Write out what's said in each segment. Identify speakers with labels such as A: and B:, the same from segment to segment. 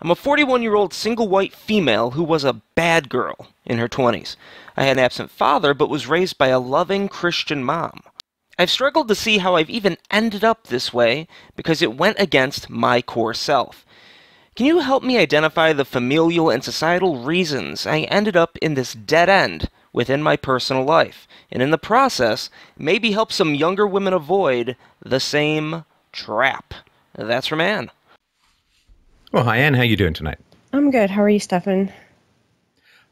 A: I'm a 41 year old single white female who was a bad girl in her 20s. I had an absent father, but was raised by a loving Christian mom. I've struggled to see how I've even ended up this way because it went against my core self. Can you help me identify the familial and societal reasons I ended up in this dead end within my personal life? And in the process, maybe help some younger women avoid the same trap. That's from Anne.
B: Well, hi, Anne. How are you doing tonight?
C: I'm good. How are you, Stefan?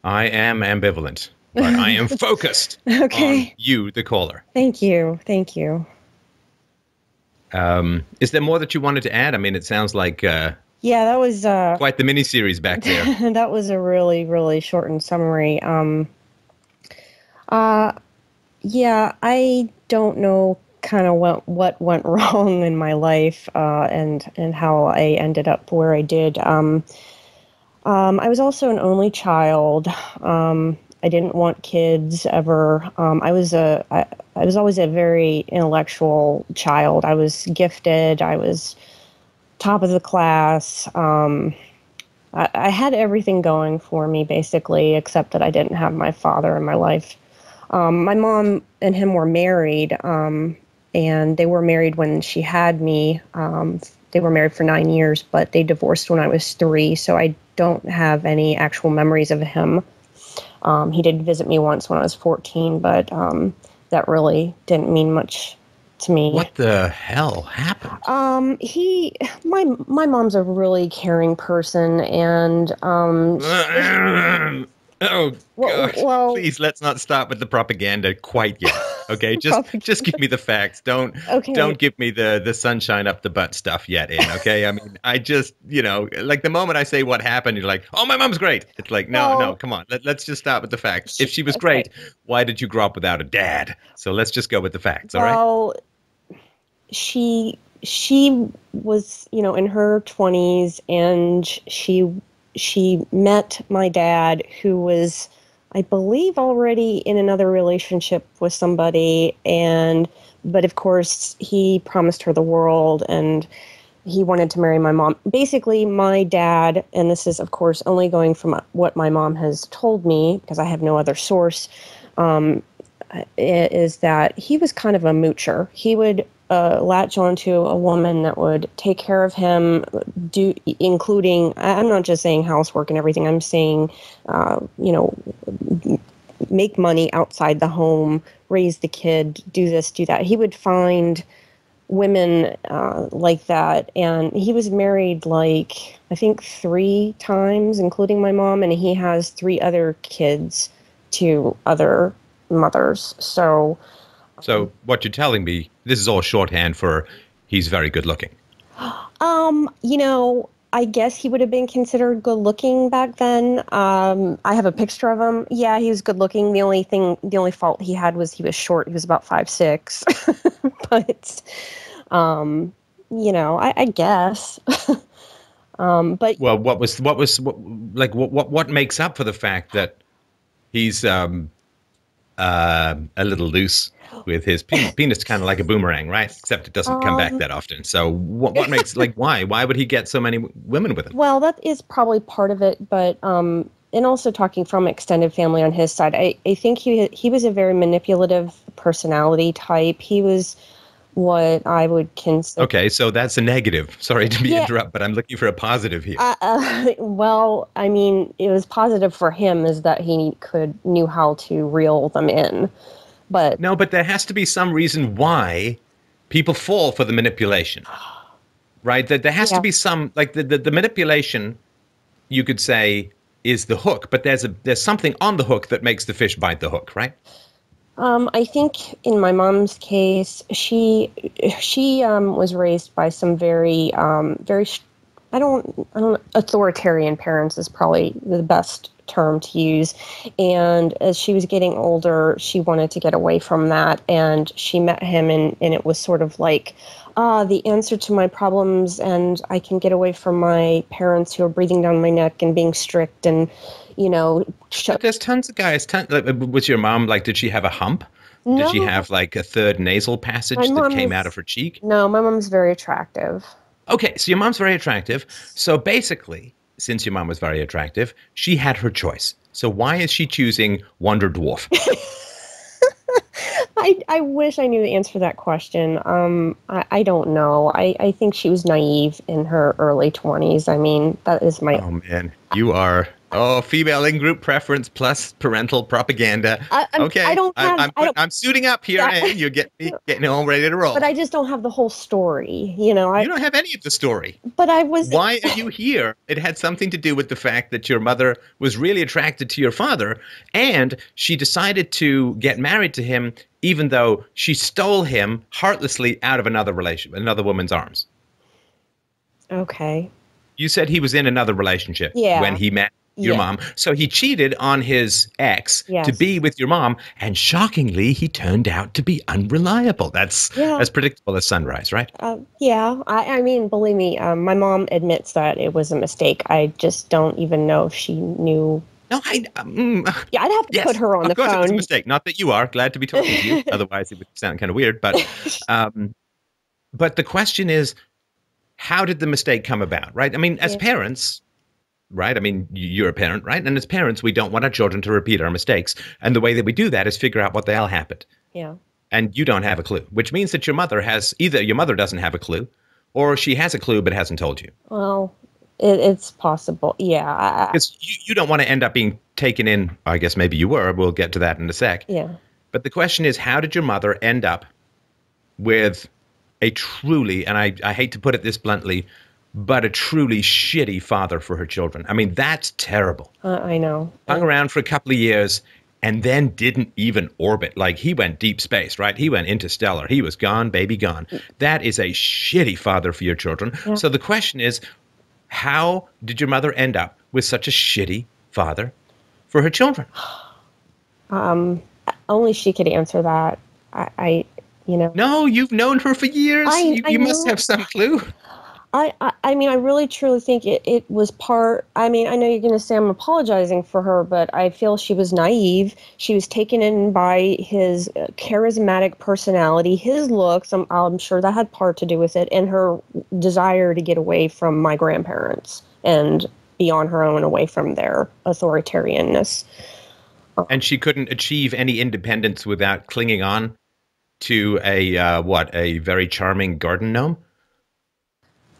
B: I am ambivalent, but I am focused
C: Okay.
B: on you, the caller.
C: Thank you. Thank you.
B: Um, is there more that you wanted to add? I mean, it sounds like uh,
C: Yeah, that was uh
B: quite the mini series back there.
C: that was a really really shortened summary. Um uh yeah, I don't know kind of what what went wrong in my life uh and and how I ended up where I did. Um um I was also an only child. Um I didn't want kids ever. Um, I was a I, I was always a very intellectual child. I was gifted. I was top of the class. Um, I, I had everything going for me basically, except that I didn't have my father in my life. Um, my mom and him were married, um, and they were married when she had me. Um, they were married for nine years, but they divorced when I was three, so I don't have any actual memories of him. Um, he did visit me once when I was 14, but um, that really didn't mean much to me.
B: what the hell happened?
C: Um, he, my my mom's a really caring person, and um,
B: oh
C: Well-
B: God!
C: well-
B: Please, let's not start with the propaganda quite yet. Okay, just just give me the facts. Don't
C: Okay.
B: don't give me the the sunshine up the butt stuff yet. In okay, I mean, I just you know, like the moment I say what happened, you're like, oh, my mom's great. It's like, no, no, come on. Let, let's just start with the facts. If she was
C: Okay.
B: great, why did you grow up without a dad? So let's just go with the facts. All right.
C: well, she she was you know in her 20s, and she she met my dad, who was, I believe, already in another relationship with somebody, and but of course he promised her the world and he wanted to marry my mom. Basically, my dad, and this is, of course, only going from what my mom has told me because I have no other source, um, is that he was kind of a moocher. He would uh, latch onto a woman that would take care of him, do including. I'm not just saying housework and everything. I'm saying, uh, you know, make money outside the home, raise the kid, do this, do that. He would find women uh, like that. And he was married like, I think, three times, including my mom, and he has three other kids to other mothers. So,
B: So what you're telling me, this is all shorthand for he's very good looking.
C: um, you know, I guess he would have been considered good looking back then. Um, I have a picture of him. Yeah, he was good looking. The only thing, the only fault he had was he was short. He was about five six. but, um, you know, I, I guess. um, but
B: Well, what was what was what, like what, what what makes up for the fact that he's um uh, a little loose with his penis, penis kind of like a boomerang, right? Except it doesn't come back
C: Um.
B: that often. So what what makes like why why would he get so many women with him?
C: Well, that is probably part of it, but um, and also talking from extended family on his side, I, I think he he was a very manipulative personality type. He was what I would consider.
B: Okay, so that's a negative. Sorry to be
C: Yeah.
B: interrupt, but I'm looking for a positive here.
C: Uh, uh, well, I mean, it was positive for him is that he could knew how to reel them in, but
B: no, but there has to be some reason why people fall for the manipulation, right? That there has
C: Yeah.
B: to be some like the, the the manipulation. You could say is the hook, but there's a there's something on the hook that makes the fish bite the hook, right?
C: Um, I think in my mom's case, she she um, was raised by some very um, very I don't I don't authoritarian parents is probably the best term to use. And as she was getting older, she wanted to get away from that, and she met him, and and it was sort of like. Ah, the answer to my problems, and I can get away from my parents who are breathing down my neck and being strict, and you know,
B: there's tons of guys. Ton, like, was your mom like? Did she have a hump? Did she have like a third nasal passage
C: My
B: that came
C: is-
B: out of her cheek?
C: No, my mom's very attractive.
B: Okay, so your mom's very attractive. So basically, since your mom was very attractive, she had her choice. So why is she choosing Wonder Dwarf?
C: I, I wish I knew the answer to that question. Um, I, I don't know. I, I think she was naive in her early 20s. I mean, that is my.
B: oh man, you are oh female in group preference plus parental propaganda.
C: I, I'm-
B: okay,
C: I don't have.
B: I'm,
C: I don't,
B: I'm suiting up here,
C: Yeah.
B: and you're getting getting all ready to roll.
C: but I just don't have the whole story, you know. I,
B: you don't have any of the story.
C: but I was.
B: Why are you here? It had something to do with the fact that your mother was really attracted to your father, and she decided to get married to him, even though she stole him heartlessly out of another relation, another woman's arms.
C: Okay.
B: You said he was in another relationship
C: Yeah.
B: when he met your
C: Yeah.
B: mom. So he cheated on his ex to be with your mom, and shockingly, he turned out to be unreliable. That's
C: Yeah.
B: as predictable as sunrise, right?
C: Uh, yeah. I, I mean, believe me, um, my mom admits that it was a mistake. I just don't even know if she knew.
B: No, I. Um,
C: Yeah, I'd have to
B: Yes,
C: put her on
B: of
C: the
B: course it was a mistake. Not that you are. Glad to be talking to you. Otherwise, it would sound kind of weird. But, um, but the question is, how did the mistake come about? Right? I mean, as
C: Yeah.
B: parents, right? I mean, you're a parent, right? And as parents, we don't want our children to repeat our mistakes. And the way that we do that is figure out what the hell happened.
C: Yeah.
B: And you don't have a clue, which means that your mother has either your mother doesn't have a clue, or she has a clue but hasn't told you.
C: Well, it, it's possible. Yeah.
B: Because you, you don't want to end up being taken in. I guess maybe you were. We'll get to that in a sec.
C: yeah.
B: But the question is, how did your mother end up with a truly, and I, I hate to put it this bluntly, but a truly shitty father for her children? I mean, that's terrible.
C: Uh, I know.
B: Hung around for a couple of years and then didn't even orbit. Like he went deep space, right? He went interstellar. He was gone, baby gone. That is a shitty father for your children. So the question is, how did your mother end up with such a shitty father for her children?
C: Um, only she could answer that. I, I you know.
B: No, you've known her for years.
C: I-
B: you
C: I
B: you must have some clue.
C: I, I, mean, I really truly think it, it was part. I mean, I know you're going to say I'm apologizing for her, but I feel she was naive. She was taken in by his uh, charismatic personality, his looks. I'm, I'm sure that had part to do with it, and her desire to get away from my grandparents and be on her own away from their authoritarianness.
B: And she couldn't achieve any independence without clinging on to a uh, what? A very charming garden gnome.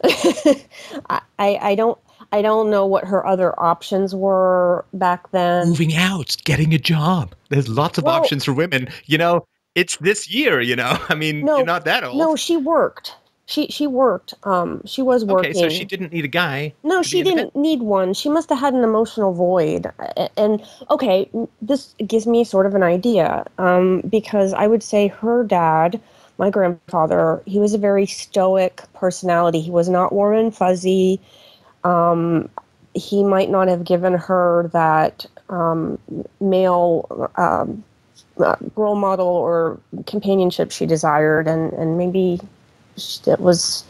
C: I, I, don't. I don't know what her other options were back then.
B: Moving out, getting a job. There's lots of
C: Well-
B: options for women. You know, it's this year. You know, I mean,
C: No,
B: you're not that old.
C: No, she worked. She she worked. Um, she was working.
B: okay, so she didn't need a guy.
C: No, she didn't need one. She must have had an emotional void. And okay, this gives me sort of an idea um, because I would say her dad, my grandfather, he was a very stoic personality. He was not warm and fuzzy. Um, he might not have given her that um, male um, uh, role model or companionship she desired, and and maybe it was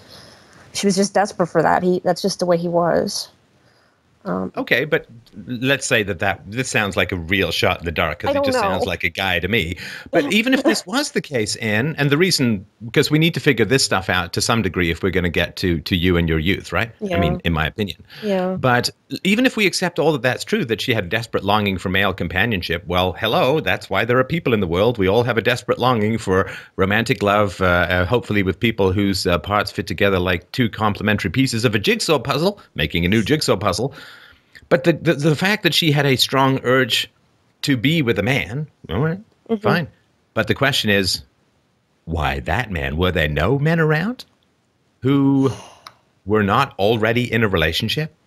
C: she was just desperate for that. He that's just the way he was.
B: Okay, but let's say that that this sounds like a real shot in the dark because it just sounds like a guy to me. But even if this was the case, Anne, and the reason because we need to figure this stuff out to some degree if we're going to get to to you and your youth, right?
C: Yeah.
B: I mean, in my opinion.
C: Yeah.
B: But even if we accept all that that's true, that she had a desperate longing for male companionship, well, hello, that's why there are people in the world. We all have a desperate longing for romantic love, uh, uh, hopefully with people whose uh, parts fit together like two complementary pieces of a jigsaw puzzle, making a new jigsaw puzzle. But the, the, the fact that she had a strong urge to be with a man, all right, mm-hmm. fine. But the question is, why that man? Were there no men around who were not already in a relationship?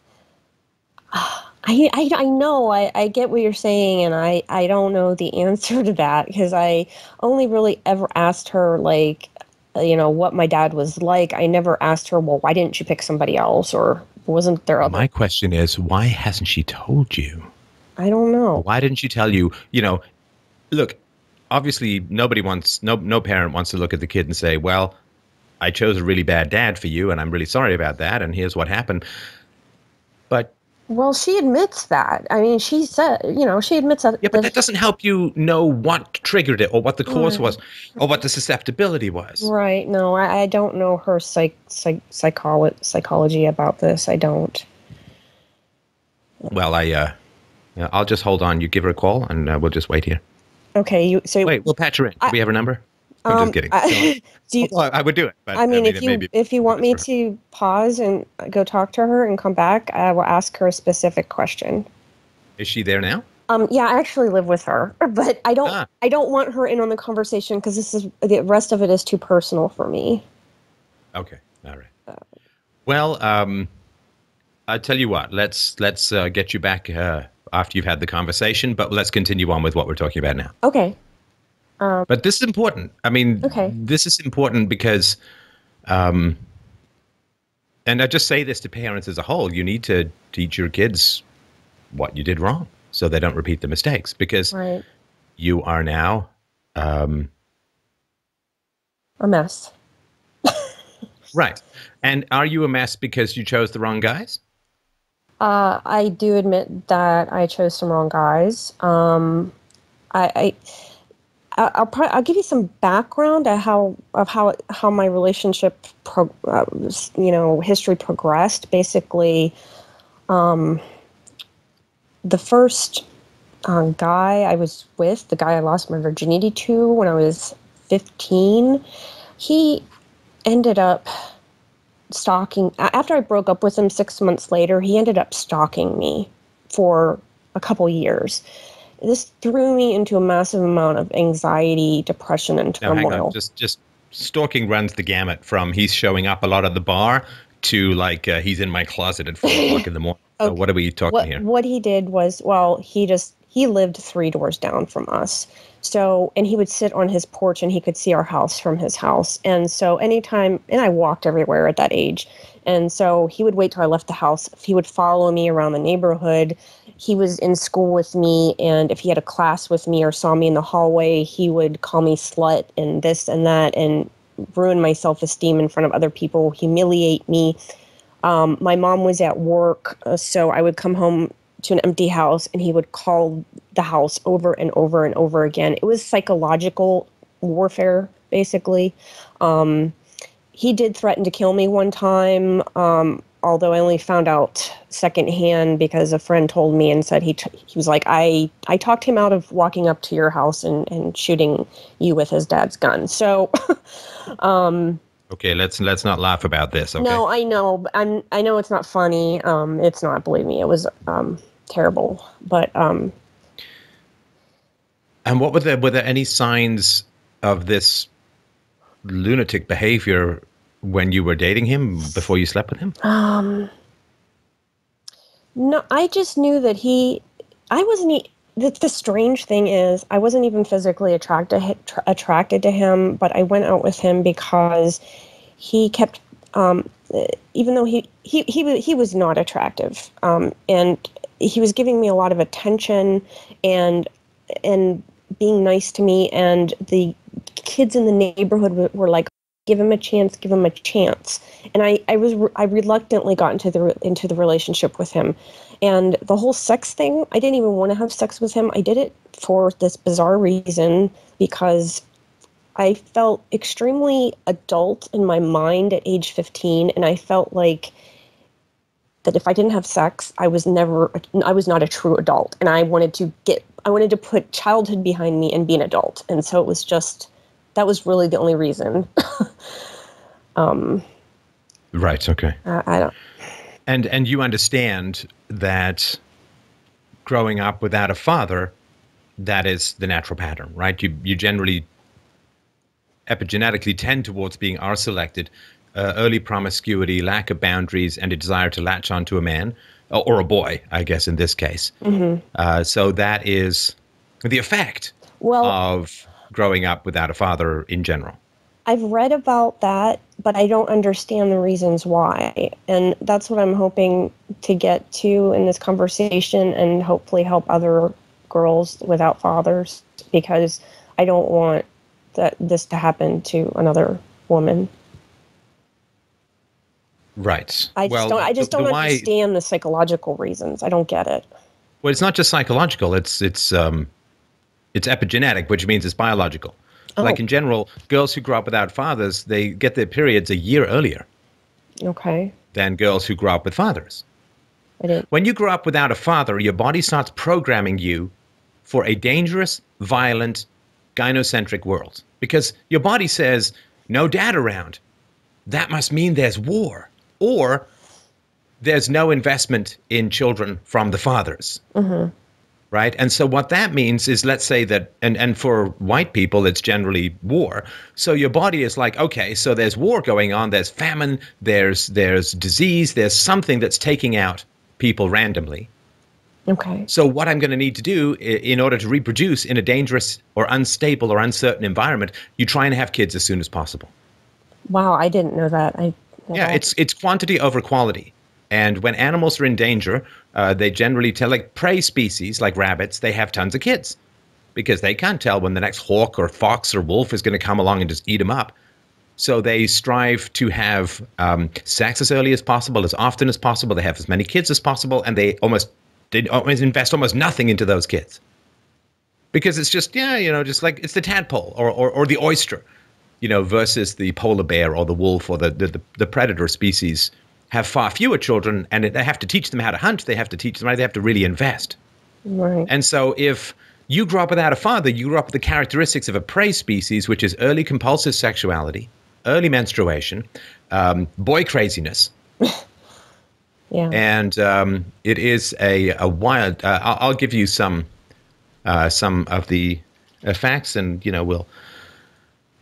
C: I, I, I know I, I get what you're saying and I, I don't know the answer to that because I only really ever asked her like you know what my dad was like I never asked her well why didn't you pick somebody else or wasn't there other
B: My question is, why hasn't she told you?
C: I don't know
B: Why didn't she tell you? You know, look, obviously nobody wants, no, no parent wants to look at the kid and say, well, I chose a really bad dad for you, and I'm really sorry about that, and here's what happened. But
C: well she admits that I mean she said you know she admits that,
B: yeah, but
C: that-
B: doesn't help you know what triggered it, or what the cause was, or what the susceptibility was.
C: right no I, I don't know her psych, psych, psycholo- psychology about this I don't
B: Well, I, uh, I'll just hold on. You give her a call, and uh, we'll just wait here.
C: Okay, you so
B: Wait, we'll patch her in. Do
C: I-
B: we have her number? I'm
C: um,
B: just kidding.
C: I, do you,
B: Well, I would do it, but
C: I mean, if you if you want me
B: for-
C: to pause and go talk to her and come back, I will ask her a specific question.
B: is she there now?
C: Um, yeah, I actually live with her, but I don't
B: Ah.
C: I don't want her in on the conversation because this is the rest of it is too personal for me.
B: Okay, all right. Well, um, I tell you what. Let's let's uh, get you back uh, after you've had the conversation, but let's continue on with what we're talking about now.
C: Okay.
B: But this is important. I mean,
C: Okay.
B: this is important because, um, and I just say this to parents as a whole: you need to teach your kids what you did wrong, so they don't repeat the mistakes. Because
C: Right.
B: you are now, um,
C: A mess.
B: right. And are you a mess because you chose the wrong guys?
C: Uh, I do admit that I chose some wrong guys. Um, I I- I'll I'll give you some background of how of how how my relationship pro, uh, you know history progressed. Basically, um, the first uh, guy I was with, the guy I lost my virginity to when I was fifteen, he ended up stalking after I broke up with him six months later, he ended up stalking me for a couple years. This threw me into a massive amount of anxiety, depression, and turmoil.
B: Just, just stalking runs the gamut from he's showing up a lot at the bar to like uh, he's in my closet at four o'clock in the morning. So what are we talking
C: what
B: here?
C: what he did was well he just he lived three doors down from us. So and he would sit on his porch and he could see our house from his house. And so anytime and i walked everywhere at that age. And so he would wait till i left the house. He would follow me around the neighborhood he was in school with me and if he had a class with me or saw me in the hallway he would call me slut and this and that and ruin my self-esteem in front of other people humiliate me um, my mom was at work, uh, so I would come home to an empty house and he would call the house over and over and over again. It was psychological warfare, basically. Um, he did threaten to kill me one time, um, although I only found out secondhand because a friend told me and said he, t- he was like, I, I talked him out of walking up to your house and, and shooting you with his dad's gun. So. um,
B: Okay, let's let's not laugh about this. Okay.
C: no, I know. I'm, I know it's not funny. Um, it's not. Believe me, it was um, terrible. But um,
B: And what were there were there any signs of this lunatic behavior when you were dating him before you slept with him?
C: um, no, I just knew that he. I wasn't. The, the strange thing is, I wasn't even physically attracted tr- attracted to him, but I went out with him because he kept. Um, even though he he he he was not attractive, um, and he was giving me a lot of attention, and and being nice to me, and the kids in the neighborhood were, were like, "Give him a chance, give him a chance." And I I was I reluctantly got into the into the relationship with him, and the whole sex thing. I didn't even want to have sex with him. I did it for this bizarre reason because I felt extremely adult in my mind at age 15, and I felt like that if I didn't have sex, I was never, I was not a true adult, and I wanted to get, I wanted to put childhood behind me and be an adult, and so it was just, that was really the only reason. um,
B: Right. Okay.
C: I, I don't,
B: And and you understand that growing up without a father, that is the natural pattern, right? You you generally epigenetically tend towards being R selected, uh, early promiscuity, lack of boundaries, and a desire to latch onto a man or, a boy, I guess in this case. Uh, so that is the effect
C: well,
B: of growing up without a father in general.
C: I've read about that, but I don't understand the reasons why. And that's what I'm hoping to get to in this conversation and hopefully help other girls without fathers because I don't want that this to happen to another woman.
B: Right.
C: I just don't I just
B: the- the
C: don't
B: why-
C: understand the psychological reasons. I don't get it.
B: Well, it's not just psychological. It's it's um, it's epigenetic, which means it's biological. Oh. Like
C: Oh.
B: in general, girls who grow up without fathers, they get their periods a year earlier
C: Okay.
B: than girls who grow up with fathers. When you grow up without a father, your body starts programming you for a dangerous, violent, gynocentric world. Because your body says, no dad around. That must mean there's war. Or there's no investment in children from the fathers. Mm-hmm. Right? And so what that means is let's say that and, and for white people it's generally war. So your body is like, okay, so there's war going on, there's famine, there's there's disease, there's something that's taking out people randomly.
C: Okay.
B: So what I'm going to need to do in order to reproduce in a dangerous or unstable or uncertain environment, you try and have kids as soon as possible.
C: Wow, I didn't know that. I
B: Yeah, it's it's quantity over quality. And when animals are in danger, uh, they generally tell like prey species like rabbits, they have tons of kids because they can't tell when the next hawk or fox or wolf is going to come along and just eat them up. So they strive to have um, sex as early as possible, as often as possible. They have as many kids as possible, and they almost always invest almost nothing into those kids because it's just yeah, you know, just like it's the tadpole or or, or the oyster, you know, versus the polar bear or the wolf or the, the, the predator species have far fewer children, and they have to teach them how to hunt. They have to teach them how they have to really invest.
C: right.
B: And so if you grow up without a father, you grow up with the characteristics of a prey species, which is early compulsive sexuality, early menstruation, um, boy craziness,
C: yeah.
B: and um, it is a, a wild. Uh, I'll, I'll give you some uh, some of the uh, facts, and you know we'll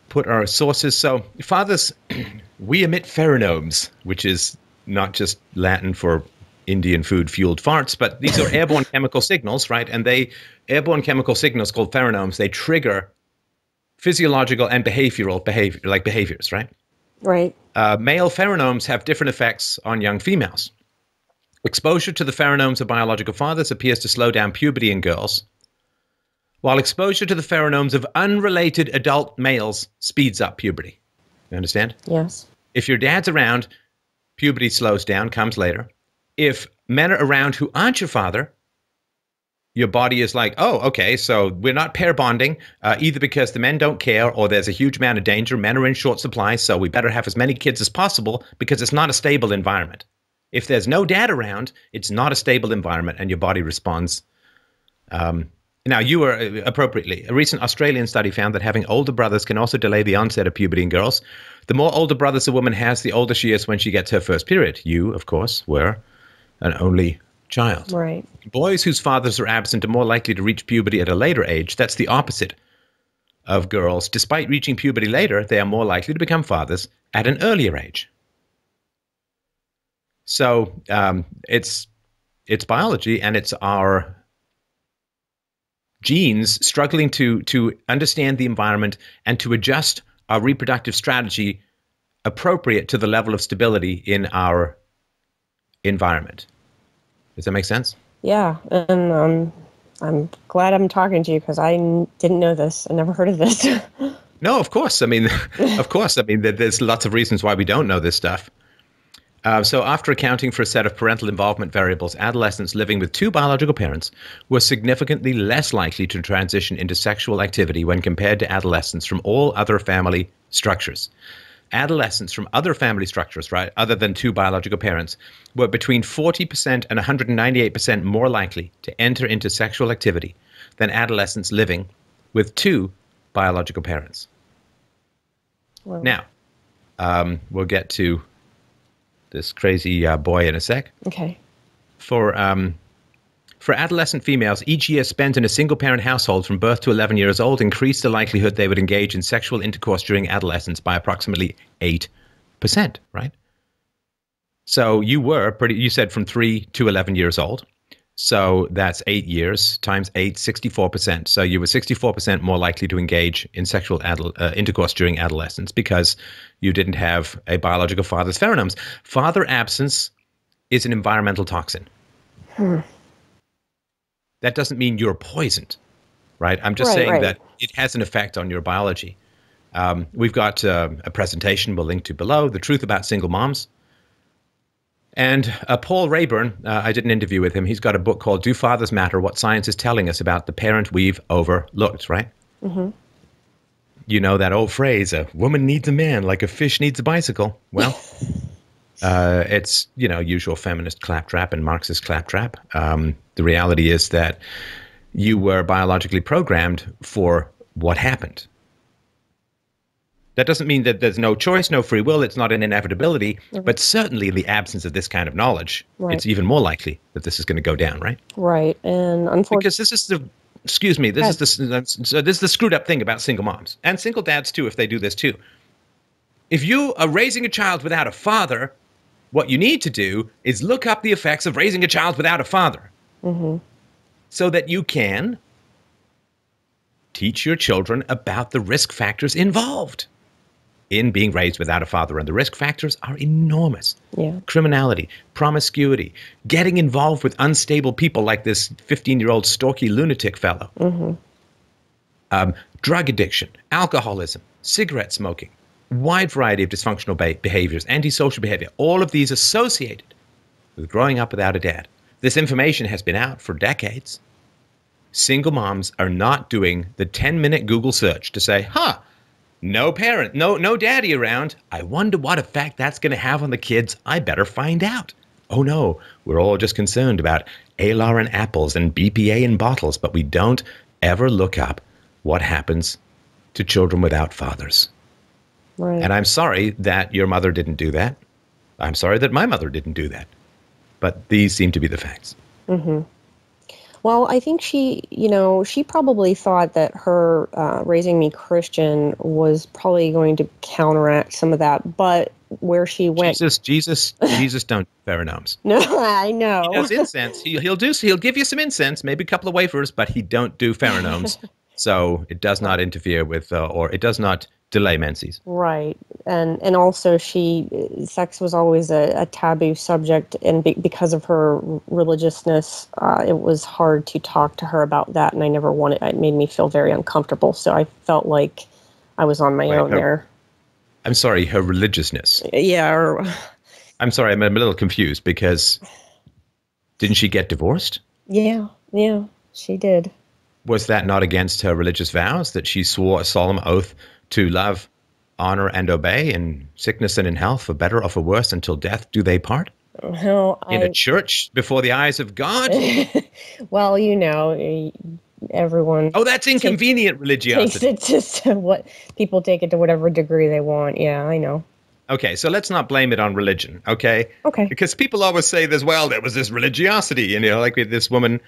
B: put our sources. So fathers, we emit pheromones, which is not just Latin for Indian food fueled farts, but these are airborne chemical signals, right? And they airborne chemical signals called pheromones. They trigger physiological and behavioral behavior, like behaviors, right?
C: right.
B: Uh, male pheromones have different effects on young females. Exposure to the pheromones of biological fathers appears to slow down puberty in girls, while exposure to the pheromones of unrelated adult males speeds up puberty. You understand?
C: Yes.
B: If your dad's around, puberty slows down, comes later. If men are around who aren't your father, your body is like, oh, okay, so we're not pair bonding, uh, either because the men don't care or there's a huge amount of danger. Men are in short supply, so we better have as many kids as possible because it's not a stable environment. If there's no dad around, it's not a stable environment, and your body responds. Um, now, you were uh, appropriately. A recent Australian study found that having older brothers can also delay the onset of puberty in girls. The more older brothers a woman has, the older she is when she gets her first period. You, of course, were an only child.
C: Right.
B: Boys whose fathers are absent are more likely to reach puberty at a later age. That's the opposite of girls. Despite reaching puberty later, they are more likely to become fathers at an earlier age. So um, it's it's biology and it's our genes struggling to to understand the environment and to adjust our reproductive strategy appropriate to the level of stability in our environment. Does that make sense?
C: Yeah. And um, I'm glad I'm talking to you because I n- didn't know this. I never heard of this.
B: No, of course. I mean, of course. I mean, there's lots of reasons why we don't know this stuff. Uh, so, after accounting for a set of parental involvement variables, adolescents living with two biological parents were significantly less likely to transition into sexual activity when compared to adolescents from all other family structures. Adolescents from other family structures, right, other than two biological parents, were between 40% and 198% more likely to enter into sexual activity than adolescents living with two biological parents. Now, um, we'll get to this crazy uh, boy in a sec.
C: okay.
B: For um, for adolescent females, each year spent in a single parent household from birth to 11 years old increased the likelihood they would engage in sexual intercourse during adolescence by approximately 8%, right? So you were pretty, you said from 3 to 11 years old. So that's eight years times eight, 64%. So you were 64% more likely to engage in sexual adol- uh, intercourse during adolescence because you didn't have a biological father's pheromones. Father absence is an environmental toxin. That doesn't mean you're poisoned, right? I'm just
C: Right,
B: saying
C: right.
B: that it has an effect on your biology. Um, we've got uh, a presentation we'll link to below The Truth About Single Moms. And uh, Paul Raeburn, uh, I did an interview with him. He's got a book called Do Fathers Matter? What Science is Telling Us About the Parent We've Overlooked, right?
C: Mm-hmm.
B: You know that old phrase, a woman needs a man like a fish needs a bicycle. Well, Uh, it's you know usual feminist claptrap and Marxist claptrap. Um, the reality is that you were biologically programmed for what happened. That doesn't mean that there's no choice, no free will. It's not an inevitability, but certainly in the absence of this kind of knowledge,
C: Right.
B: it's even more likely that this is going to go down, right?
C: Right. And unfortunately,
B: Because this is the excuse me, this is the so this is the screwed up thing about single moms and single dads too, if they do this too. If you are raising a child without a father, what you need to do is look up the effects of raising a child without a father, mm-hmm. so that you can teach your children about the risk factors involved in being raised without a father, and the risk factors are enormous
C: yeah.
B: criminality, promiscuity, getting involved with unstable people like this 15 year old stalky lunatic fellow, um, drug addiction, alcoholism, cigarette smoking, wide variety of dysfunctional be- behaviors, antisocial behavior, all of these associated with growing up without a dad. This information has been out for decades. Single moms are not doing the 10 minute Google search to say, huh, no parent, no no daddy around. I wonder what effect that's going to have on the kids. I better find out. Oh no, we're all just concerned about ALAR in apples and BPA in bottles, but we don't ever look up what happens to children without fathers.
C: Right.
B: And I'm sorry that your mother didn't do that. I'm sorry that my mother didn't do that. But these seem to be the facts. Mm-hmm.
C: Well, I think she, you know, she probably thought that her uh, raising me Christian was probably going to counteract some of that. But where she went,
B: Jesus, Jesus, Jesus, don't do pheromones.
C: no, I know.
B: He does incense. He, he'll do. He'll give you some incense, maybe a couple of wafers, but he don't do pheromones. so it does not interfere with, uh, or it does not delay menses.
C: Right, and and also she, sex was always a, a taboo subject, and be, because of her religiousness, uh, it was hard to talk to her about that, and I never wanted. It made me feel very uncomfortable, so I felt like I was on my
B: Wait,
C: own
B: her-
C: there.
B: I'm sorry, her religiousness.
C: Yeah, or,
B: I'm sorry, I'm a little confused because didn't she get divorced?
C: yeah, yeah, she did.
B: Was that not against her religious vows that she swore a solemn oath to love, honor, and obey in sickness and in health, for better or for worse, until death do they part?
C: Well,
B: In a church before the eyes of God?
C: well, you know, everyone
B: Oh, that's inconvenient
C: takes
B: religiosity.
C: it just to what people take it to whatever degree they want. Yeah, I know.
B: Okay, so let's not blame it on religion, okay?
C: Okay.
B: Because people always say this, well, there was this religiosity, you know, like this woman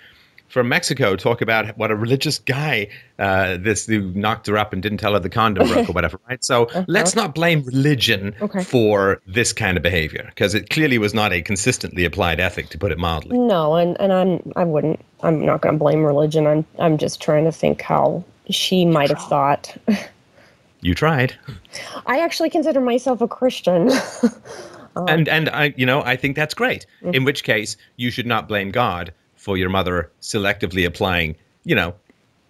B: from Mexico talk about what a religious guy uh, this who knocked her up and didn't tell her the condom broke or whatever, right? So uh-huh. let's not blame religion
C: Okay.
B: for this kind of behavior because it clearly was not a consistently applied ethic, to put it mildly.
C: No, and, and I'm I wouldn't I'm not going to blame religion. I'm I'm just trying to think how she might have thought.
B: You tried,
C: I actually consider myself a Christian.
B: Um, and and I, you know, I think that's great. Mm-hmm. In which case, you should not blame God for your mother selectively applying, you know,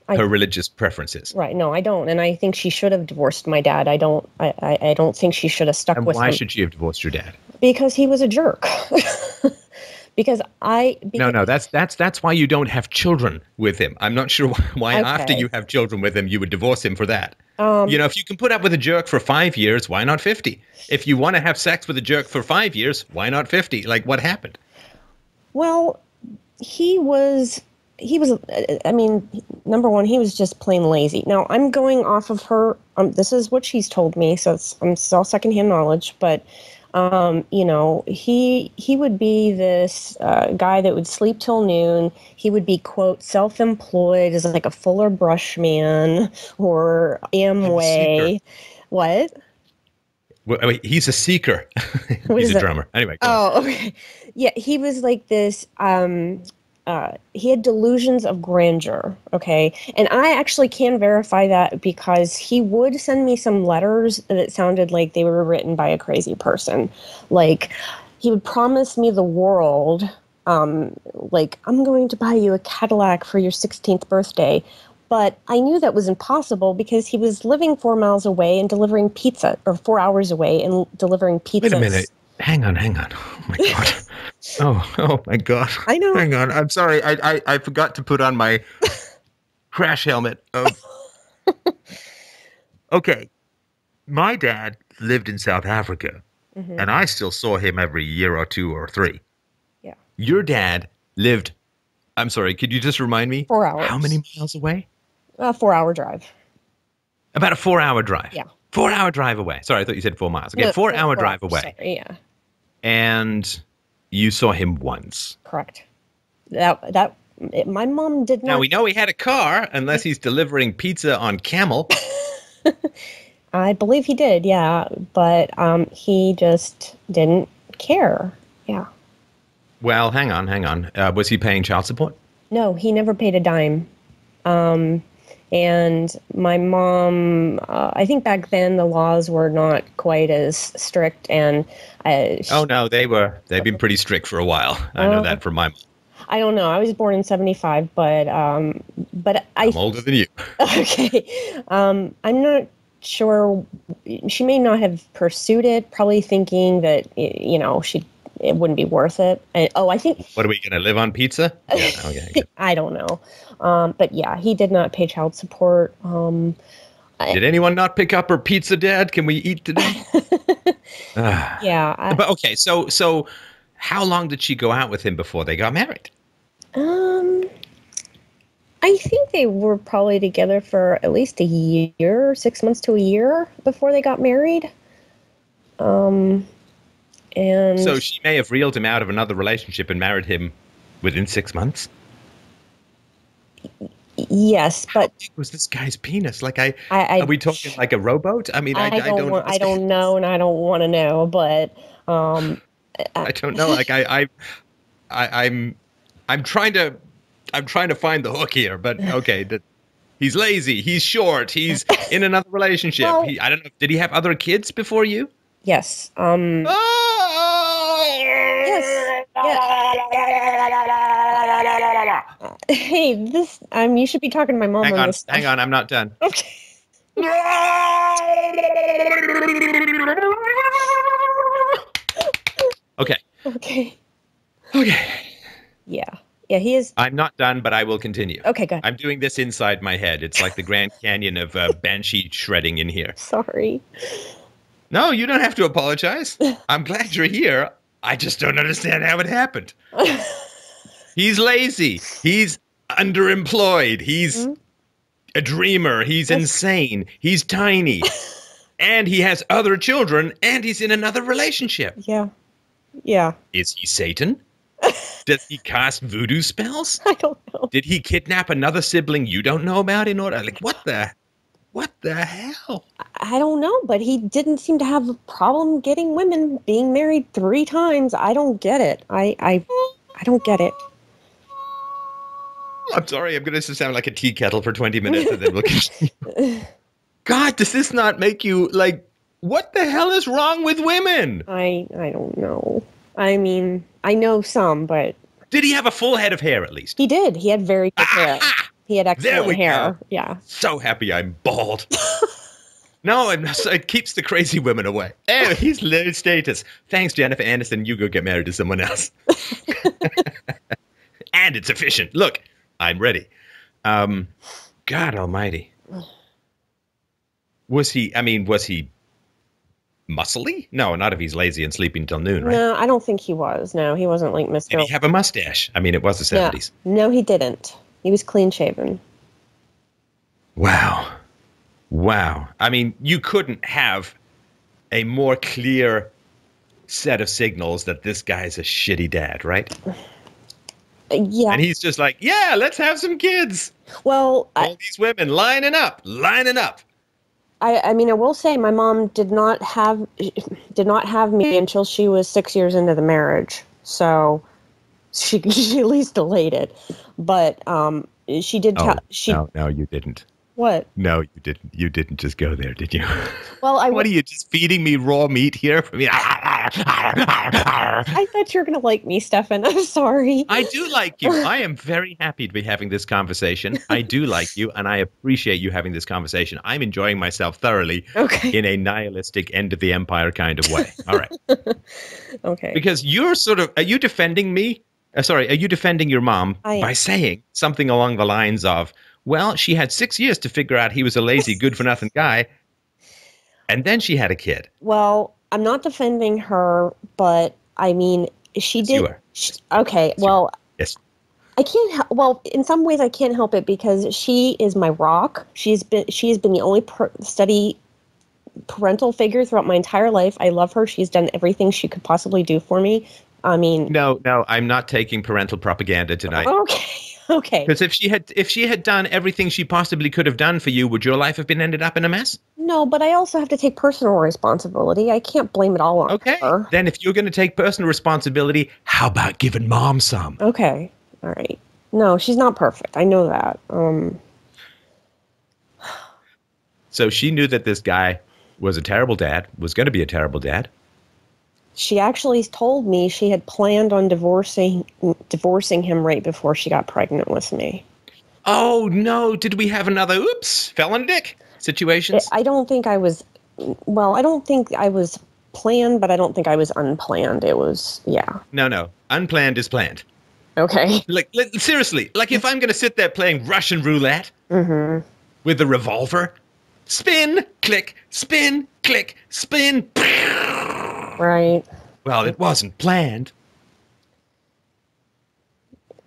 C: I-
B: her religious preferences.
C: right? No, I don't, and I think she should have divorced my dad. I don't. I I, I don't think she should have stuck with.
B: And
C: with
B: why
C: him
B: should she have divorced your dad?
C: because he was a jerk. because I
B: No,
C: because,
B: no, that's that's that's why you don't have children with him. I'm not sure why, why after you have children with him you would divorce him for that.
C: Um,
B: you know, if you can put up with a jerk for five years, why not fifty? If you want to have sex with a jerk for five years, why not fifty? Like, what happened?
C: Well, he was he was I mean, number one, he was just plain lazy. Now, I'm going off of her um this is what she's told me, so it's I'm still secondhand knowledge, but um, you know, he he would be this uh, guy that would sleep till noon. He would be quote self-employed as like a Fuller Brush man or Amway. What?
B: Wait, he's a seeker. He's a
C: that?
B: drummer. Anyway, go on.
C: Oh, okay. Yeah, he was like this. Um, uh, he had delusions of grandeur. Okay, and I actually can verify that because he would send me some letters that sounded like they were written by a crazy person. Like he would promise me the world. Um, like I'm going to buy you a Cadillac for your 16th birthday. But I knew that was impossible because he was living four miles away and delivering pizza, or four hours away and delivering pizza.
B: Wait a minute. Hang on, hang on. Oh my god. oh, oh my god.
C: I know.
B: Hang on. I'm sorry. I I, I forgot to put on my crash helmet. Of... okay. My dad lived in South Africa
C: Mhm.
B: and I still saw him every year or two or three.
C: Yeah.
B: Your dad lived. I'm sorry. Could you just remind me?
C: Four hours.
B: How many miles away?
C: A four-hour drive.
B: About a four-hour drive.
C: Yeah.
B: Four-hour drive away. Sorry, I thought you said four miles. Okay,
C: No,
B: four-hour
C: four
B: drive
C: hours,
B: away,
C: sorry, yeah,
B: and you saw him once.
C: correct. That that it, my mom did not.
B: Now we know he had a car, unless he's delivering pizza on camel.
C: I believe he did, yeah, but um, he just didn't care. Yeah.
B: Well, hang on, hang on. Uh, was he paying child support?
C: No, he never paid a dime. Um, and my mom, uh, I think back then the laws were not quite as strict, and uh,
B: Oh no, they were. They've been pretty strict for a while. I know
C: Oh.
B: that from my. mom.
C: I don't know. I was born in '75, but um, but I
B: I'm older than you.
C: okay. Um, I'm not sure. She may not have pursued it, probably thinking that you know she it wouldn't be worth it. And, oh, I think
B: What are we going to live on pizza? Yeah, okay.
C: I don't know. Um, but yeah, he did not pay child support. Um,
B: Did anyone not pick up her pizza, Dad? Can we eat today? Ah.
C: yeah. I,
B: but okay, so so how long did she go out with him before they got married?
C: um, I think they were probably together for at least a year, six months to a year before they got married. Um, and
B: So she may have reeled him out of another relationship and married him within six months.
C: yes, but
B: Big was this guy's penis? Like I,
C: I, I
B: are we talking like a rowboat? I mean, I,
C: I,
B: I,
C: don't,
B: don't.
C: want, I don't know, and I don't want to know, but um,
B: I don't know. Like I, I, I, I'm, I'm trying to, I'm trying to find the hook here. But okay, that he's lazy. He's short. He's in another relationship.
C: Well-
B: he, I don't know. Did he have other kids before you?
C: yes, um,
B: Oh!
C: hey, this um, you should be talking to my mom
B: Hang
C: on
B: on, hang on. I'm not done.
C: Okay.
B: Okay,
C: Okay.
B: okay.
C: Yeah. Yeah, he is.
B: I'm not done, but I will continue.
C: Okay, good.
B: I'm doing this inside my head. It's like the Grand Canyon of uh, banshee shredding in here.
C: Sorry.
B: No, you don't have to apologize. I'm glad you're here. I just don't understand how it happened. He's lazy. He's underemployed. He's
C: Mhm.
B: a dreamer. He's insane. He's tiny. and he has other children and he's in another relationship.
C: Yeah. Yeah.
B: Is he Satan? Does he cast voodoo spells?
C: I don't know.
B: Did he kidnap another sibling you don't know about in order? Like, what the? What the hell?
C: I don't know, but he didn't seem to have a problem getting women being married three times. I don't get it. I I I don't get it.
B: I'm sorry, I'm going to sound like a tea kettle for 20 minutes and then we'll continue. God, does this not make you like, what the hell is wrong with women?
C: I I don't know. I mean, I know some, but
B: Did he have a full head of hair at least?
C: he did. He had very good hair.
B: Ah!
C: He had excellent
B: we
C: hair.
B: go.
C: Yeah.
B: so happy I'm bald. no, I'm, it keeps the crazy women away. Oh, he's low status. Thanks, Jennifer Aniston. You go get married to someone else. and it's efficient. Look, I'm ready. Um, God Almighty. Was he? I mean, was he muscly? No, not if he's lazy and sleeping till noon, right?
C: No, I don't think he was. No, he wasn't like Mr.
B: Did he have a mustache? I mean, it was the
C: No.
B: seventies.
C: No, he didn't. He was clean shaven.
B: Wow. Wow. I mean, you couldn't have a more clear set of signals that this guy's a shitty dad, right?
C: Yeah.
B: And he's just like, yeah, let's have some kids.
C: well, I,
B: All these women lining up, lining up.
C: I, I mean, I will say my mom did not have did not have me until she was six years into the marriage. So she she at least delayed it. But um, she did tell she
B: Oh, no, no, you didn't.
C: what?
B: No, you didn't. You didn't just go there, did you?
C: Well, I
B: what are you just feeding me raw meat here? I mean,
C: I thought you were gonna like me, Stefan. I'm sorry.
B: I do like you. I am very happy to be having this conversation. I do like you, and I appreciate you having this conversation. I'm enjoying myself thoroughly
C: Okay.
B: in a nihilistic end of the empire kind of way. All right.
C: Okay.
B: Because you're sort of, are you defending me? Uh, sorry, are you defending your mom by saying something along the lines of, well, she had six years to figure out he was a lazy, good for nothing guy, and then she had a kid.
C: Well, I'm not defending her, but I mean, she did.
B: you are.
C: sh- okay, well,
B: Yes.
C: I can't. hel- Well, in some ways, I can't help it because she is my rock. She's been. She has been the only per- steady parental figure throughout my entire life. I love her. She's done everything she could possibly do for me. I mean,
B: No, no, I'm not taking parental propaganda tonight.
C: okay, okay.
B: Because if she had if she had done everything she possibly could have done for you, would your life have been ended up in a mess?
C: No, but I also have to take personal responsibility. I can't blame it all on
B: Okay.
C: her.
B: Then if you're going to take personal responsibility, how about giving mom some?
C: Okay. All right. No, she's not perfect. I know that. Um,
B: So she knew that this guy was a terrible dad, was going to be a terrible dad.
C: She actually told me she had planned on divorcing divorcing him right before she got pregnant with me.
B: Oh no, did we have another oops, fell on dick situations?
C: I don't think I was well, I don't think I was planned, but I don't think I was unplanned. It was yeah.
B: No, no. Unplanned is planned.
C: Okay.
B: Like, like seriously, like if I'm going to sit there playing Russian roulette
C: Mhm.
B: with a revolver, spin, click, spin, click, spin.
C: Right.
B: Well, it wasn't planned.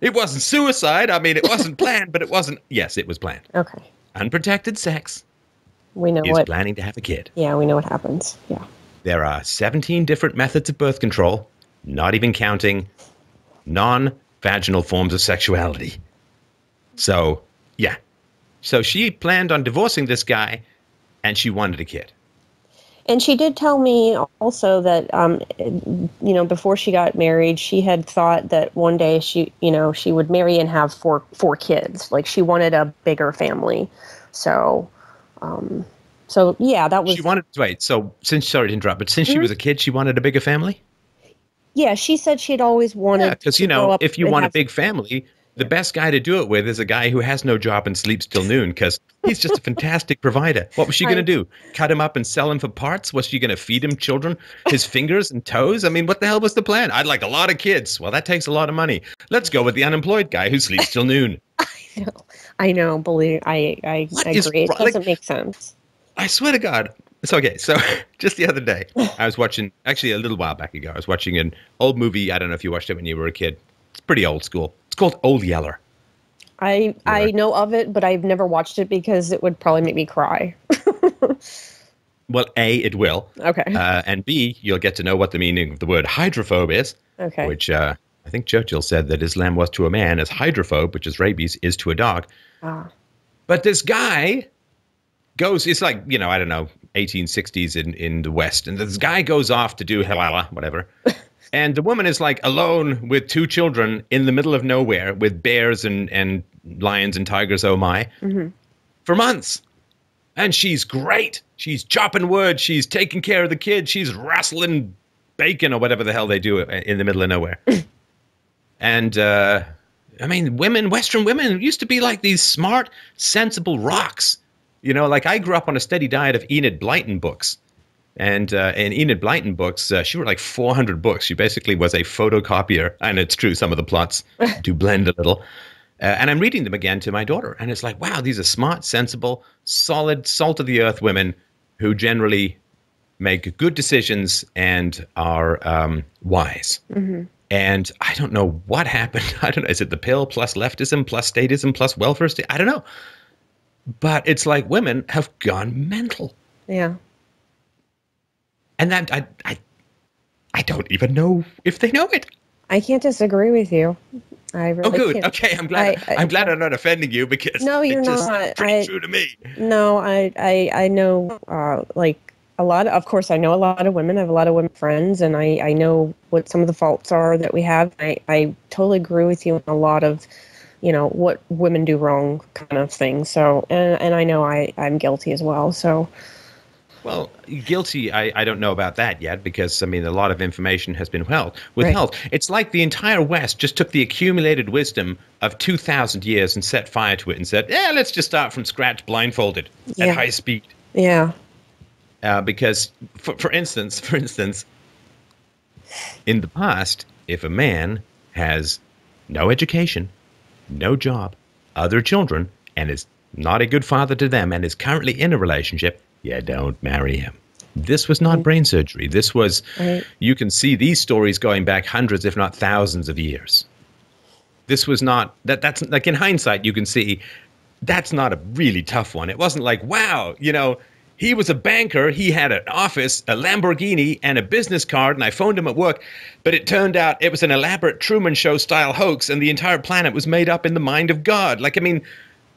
B: It wasn't suicide. I mean, it wasn't planned, but it wasn't. Yes, it was planned.
C: Okay.
B: Unprotected sex
C: We know
B: is
C: what
B: planning to have a kid.
C: Yeah, we know what happens. Yeah.
B: There are 17 different methods of birth control, not even counting non vaginal forms of sexuality. So, yeah. So she planned on divorcing this guy and she wanted a kid.
C: And she did tell me also that, um, you know, before she got married, she had thought that one day she, you know, she would marry and have four four kids. Like she wanted a bigger family. So, um, so yeah, that was
B: She wanted, wait, so since, sorry to interrupt, but since she was a kid, she wanted a bigger family?
C: yeah. She said she had always wanted.
B: Yeah, because, you know, if you want a big family, the best guy to do it with is a guy who has no job and sleeps till noon because he's just a fantastic provider. What was she going to do? Cut him up and sell him for parts? Was she going to feed him children, his fingers and toes? I mean, what the hell was the plan? I'd like a lot of kids. Well, that takes a lot of money. Let's go with the unemployed guy who sleeps till noon.
C: I know. I know. Believe I. I
B: What
C: agree.
B: is
C: it doesn't
B: like-
C: make sense.
B: I swear to God. It's okay. So just the other day, I was watching, actually a little while back ago, I was watching an old movie. I don't know if you watched it when you were a kid. It's pretty old school. It's called Old Yeller.
C: I I know of it, but I've never watched it because it would probably make me cry.
B: Well, A, it will.
C: Okay.
B: Uh, and B, you'll get to know what the meaning of the word hydrophobe is,
C: okay.
B: which uh, I think Churchill said that Islam was to a man as hydrophobe, which is rabies, is to a dog.
C: Ah.
B: But this guy goes, it's like, you know, I don't know, 1860s in, in the West. And this guy goes off to do halala, whatever. and the woman is like alone with two children in the middle of nowhere with bears and, and lions and tigers, oh my, for months. And she's great. She's chopping wood. She's taking care of the kids. She's wrestling bacon or whatever the hell they do in the middle of nowhere. and uh, I mean, women, Western women, used to be like these smart, sensible rocks. You know, like I grew up on a steady diet of Enid Blyton books. And uh, in Enid Blyton books, uh, she wrote like 400 books. She basically was a photocopier. And it's true, some of the plots do blend a little. Uh, and I'm reading them again to my daughter. And it's like, wow, these are smart, sensible, solid, salt of the earth women who generally make good decisions and are um, wise. And I don't know what happened. I don't know. Is it the pill plus leftism plus statism plus welfare state? I don't know. But it's like women have gone mental.
C: yeah.
B: And that I I I don't even know if they know it.
C: I can't disagree with you. I really
B: Oh, good.
C: can't.
B: Okay, I'm glad.
C: I-
B: am glad I'm not offending you because
C: No, you're not.
B: Pretty
C: I-
B: true to me.
C: No, I, I, I know, uh, like a lot. Of, of course, I know a lot of women. I have a lot of women friends, and I, I know what some of the faults are that we have. I, I totally agree with you on a lot of, you know, what women do wrong kind of things. So, and, and I know I, I'm guilty as well. So,
B: Well, guilty, I, I don't know about that yet because, I mean, a lot of information has been held, withheld. It's like the entire West just took the accumulated wisdom of 2,000 years and set fire to it and said, yeah, let's just start from scratch blindfolded
C: Yeah.
B: at high speed.
C: yeah,
B: Uh, because, for, for instance, for instance, in the past, if a man has no education, no job, other children, and is not a good father to them, and is currently in a relationship, you don't marry him. This was not mm. brain surgery. This was,
C: Right.
B: you can see these stories going back hundreds, if not thousands of years. This was not, that. that's like in hindsight, you can see that's not a really tough one. It wasn't like, wow, you know, he was a banker, he had an office, a Lamborghini, and a business card, and I phoned him at work. But it turned out it was an elaborate Truman Show style hoax, and the entire planet was made up in the mind of God. Like, I mean,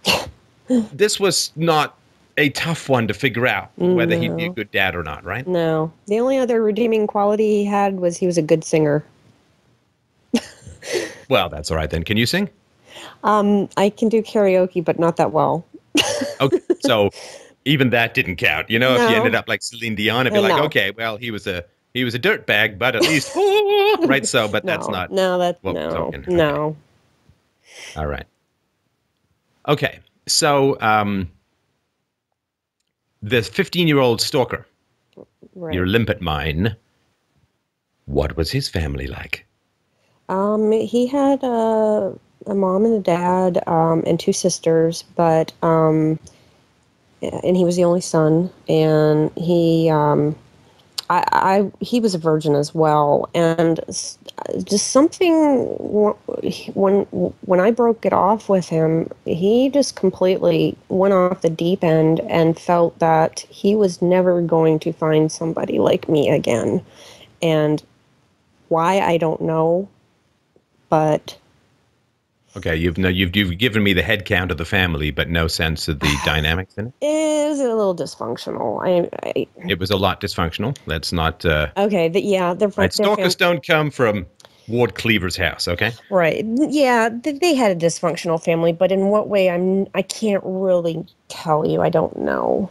B: this was not a tough one to figure out whether he'd be a good dad or not, right?
C: No. The only other redeeming quality he had was he was a good singer.
B: Well, that's all right then. Can you sing?
C: Um, I can do karaoke, but not that well.
B: Okay, so even that didn't count. You know, if you ended up like Celine Dion, it'd be like,
C: no.
B: okay, well, he was a he was a dirt bag, but at least right. So, but
C: No,
B: that's not
C: No, that
B: what we're
C: no.
B: Okay.
C: no.
B: all right. Okay, so um, the fifteen-year-old stalker,
C: Right.
B: your limpet mine. What was his family like?
C: Um, he had a, a mom and a dad, um, and two sisters, but um, and he was the only son, and he um, I, I he was a virgin as well, and just something wh- when when I broke it off with him, he just completely went off the deep end and felt that he was never going to find somebody like me again, and why I don't know, but
B: Okay, you've no, you've you've given me the head count of the family, but no sense of the dynamics in it.
C: it was a little dysfunctional. I, I
B: It was a lot dysfunctional. That's not uh,
C: okay, the, yeah, they're,
B: right. Stalkers don't come from Ward Cleaver's house. Okay.
C: right. Yeah, th- they had a dysfunctional family, but in what way? I'm I can't really tell you. I don't know.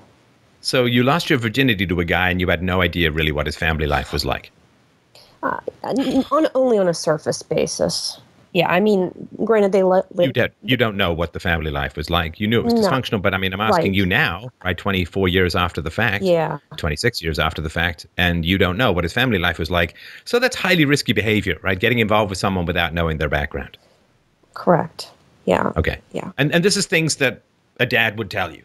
B: So you lost your virginity to a guy, and you had no idea really what his family life was like.
C: Uh, on only on a surface basis. Yeah, I mean, granted, they let
B: You don't, you don't know what the family life was like. You knew it was
C: No.
B: dysfunctional, but I mean, I'm asking
C: Right.
B: you now, right? 24 years after the fact,
C: Yeah,
B: 26 years after the fact, and you don't know what his family life was like. So that's highly risky behavior, right? Getting involved with someone without knowing their background.
C: correct. Yeah,
B: Okay.
C: Yeah.
B: And and this is things that a dad would tell you.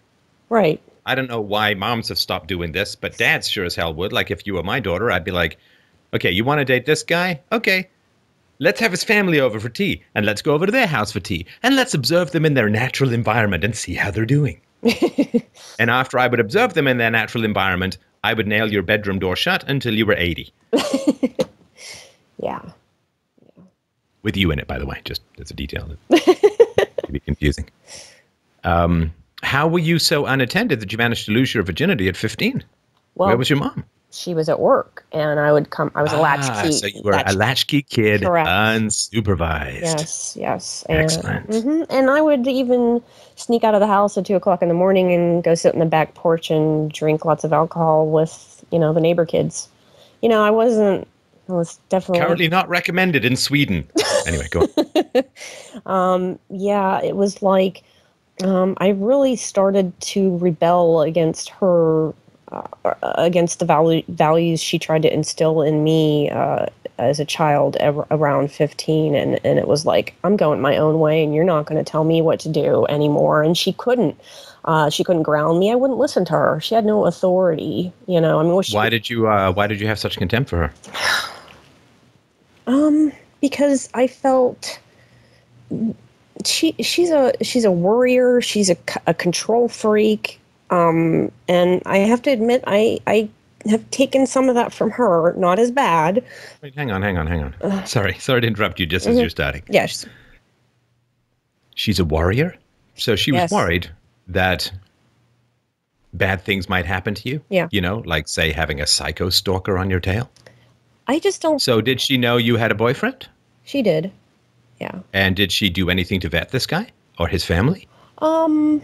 C: right.
B: I don't know why moms have stopped doing this, but dads sure as hell would. Like if you were my daughter, I'd be like, okay, you want to date this guy? Okay. Let's have his family over for tea, and let's go over to their house for tea, and let's observe them in their natural environment and see how they're doing. and after I would observe them in their natural environment, I would nail your bedroom door shut until you were 80.
C: Yeah.
B: With you in it, by the way, just as a detail. it could be confusing. Um, how were you so unattended that you managed to lose your virginity at 15?
C: Well,
B: Where was your mom?
C: She was at work, and I would come. I was a
B: Ah,
C: latchkey.
B: So you were
C: latch-
B: a latchkey kid,
C: Correct.
B: unsupervised.
C: Yes, yes. And,
B: Excellent.
C: mhm, And I would even sneak out of the house at two o'clock in the morning and go sit in the back porch and drink lots of alcohol with, you know, the neighbor kids. You know, I wasn't. I was definitely.
B: Currently not recommended in Sweden. anyway, go on.
C: um, yeah, it was like um, I really started to rebel against her, uh, against the value, values she tried to instill in me uh, as a child ever, around 15. And, and it was like, I'm going my own way and you're not going to tell me what to do anymore. And she couldn't. Uh, she couldn't ground me. I wouldn't listen to her. She had no authority. You know, I mean,
B: Why did you uh, Why did you have such contempt for her?
C: Um, because I felt she she's a she's a worrier. She's a, a control freak. Um, and I have to admit, I I have taken some of that from her. Not as bad.
B: Wait, hang on, hang on, hang on. sorry, sorry to interrupt you just as
C: Mhm.
B: you're starting.
C: Yes.
B: She's a warrior, so she was
C: Yes.
B: worried that bad things might happen to you.
C: Yeah.
B: You know, like say having a psycho stalker on your tail.
C: I just don't.
B: So did she know you had a boyfriend?
C: She did. Yeah.
B: And did she do anything to vet this guy or his family?
C: Um,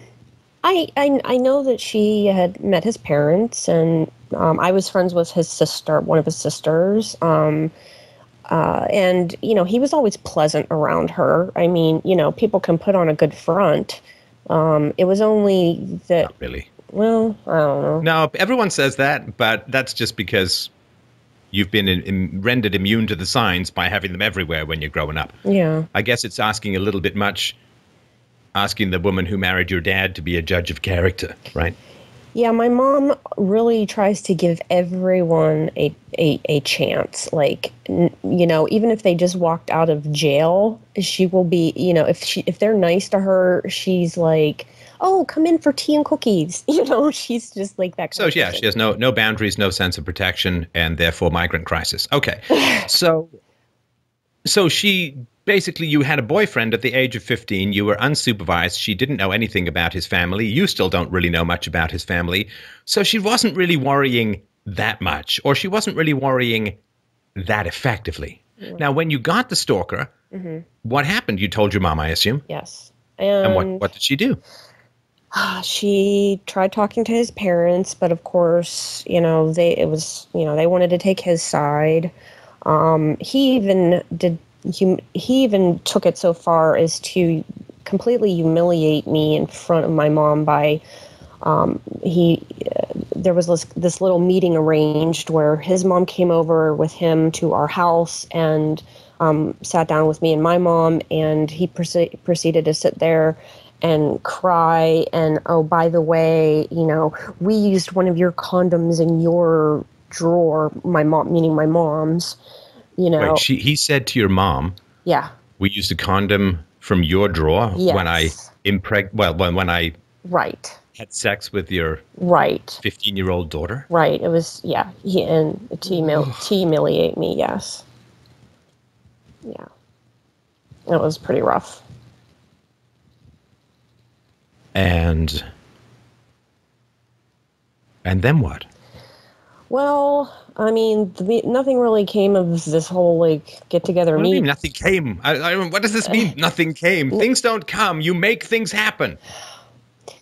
C: I, I I know that she had met his parents, and um, I was friends with his sister, one of his sisters. Um, uh, and you know, he was always pleasant around her. I mean, you know, people can put on a good front. Um, it was only that.
B: Not really.
C: Well, I don't know.
B: No, everyone says that, but that's just because you've been in, in, rendered immune to the signs by having them everywhere when you're growing up.
C: Yeah.
B: I guess it's asking a little bit much, asking the woman who married your dad to be a judge of character, right?
C: Yeah, my mom really tries to give everyone a, a, a chance. Like, n- you know, even if they just walked out of jail, she will be, you know, if she if they're nice to her, she's like, "Oh, come in for tea and cookies." You know, she's just like that.
B: So yeah, she has no no boundaries, no sense of protection, and therefore migrant crisis. Okay, so so she basically you had a boyfriend at the age of 15 you were unsupervised she didn't know anything about his family you still don't really know much about his family. So she wasn't really worrying that much or she wasn't really worrying that effectively. Now when you got the stalker
C: Mhm.
B: what happened? You told your mom i assume?
C: Yes,
B: and
C: and,
B: what, what did she do?
C: She tried talking to his parents, but of course, you know, they it was you know they wanted to take his side. Um, he even did he, he even took it so far as to completely humiliate me in front of my mom by um, he uh, there was this, this little meeting arranged where his mom came over with him to our house and um, sat down with me and my mom and he proce- proceeded to sit there and cry and oh by the way you know we used one of your condoms in your drawer my mom meaning my mom's you know
B: Wait, she, he said to your mom
C: yeah
B: we used a condom from your drawer when I impreg well when, when I
C: right
B: had sex with your
C: right
B: 15 year old daughter.
C: Right. It was yeah. He and to, humil- to humiliate me. Yes. Yeah. It was pretty rough.
B: And and then what?
C: Well, I mean, the, nothing really came of this whole like get together
B: What do you
C: meet.
B: mean nothing came? I, I, what does this mean? Nothing came. Things don't come. You make things happen.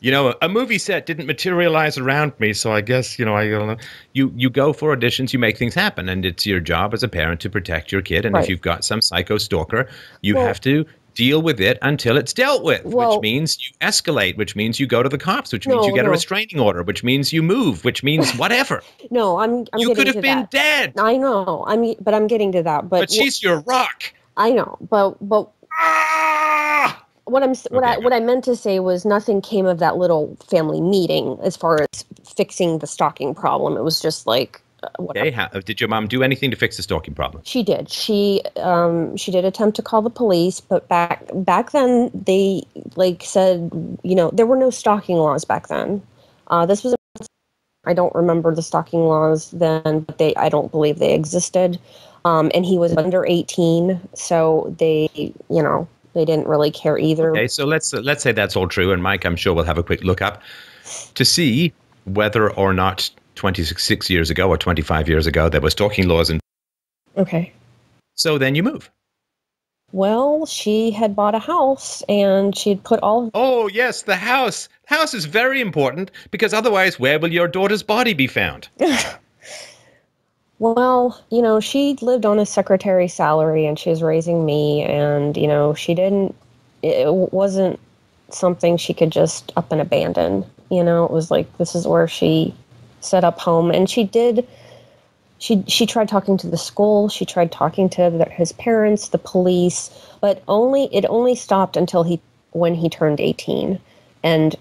B: You know, a movie set didn't materialize around me, so I guess you know I uh, you you go for auditions, you make things happen, and it's your job as a parent to protect your kid. And
C: Right.
B: if you've got some psycho stalker, you
C: Well-
B: have to deal with it until it's dealt with,
C: Well-
B: which means you escalate, which means you go to the cops, which means you get a restraining order, which means you move, which means whatever.
C: No, I'm I'm
B: you
C: getting
B: could have
C: to
B: been
C: that.
B: dead,
C: I know. I'm but I'm getting to that. But,
B: but she's your rock.
C: I know. But but
B: Ah!
C: what I'm what
B: Okay,
C: I what I meant to say was nothing came of that little family meeting as far as fixing the stalking problem. It was just like.
B: Okay, how, did your mom do anything to fix the stalking problem?
C: She did. She um she did attempt to call the police, but back back then they like said, you know, there were no stalking laws back then. Uh this was I don't remember the stalking laws then, but they I don't believe they existed. Um and he was under 18, so they, you know, they didn't really care either.
B: Okay, so let's uh, let's say that's all true, and Mike, I'm sure we'll have a quick look up to see whether or not 26 years ago or 25 years ago there was stalking laws, and
C: Okay.
B: so then you move.
C: Well, she had bought a house and she had put all
B: Oh yes, the house. House is very important because otherwise, where will your daughter's body be found?
C: Well, you know, she lived on a secretary salary and she was raising me, and, you know, she didn't, it wasn't something she could just up and abandon. You know, it was like this is where she set up home, and she did. She she tried talking to the school. She tried talking to the, his parents, the police, but only it only stopped until he when he turned eighteen, and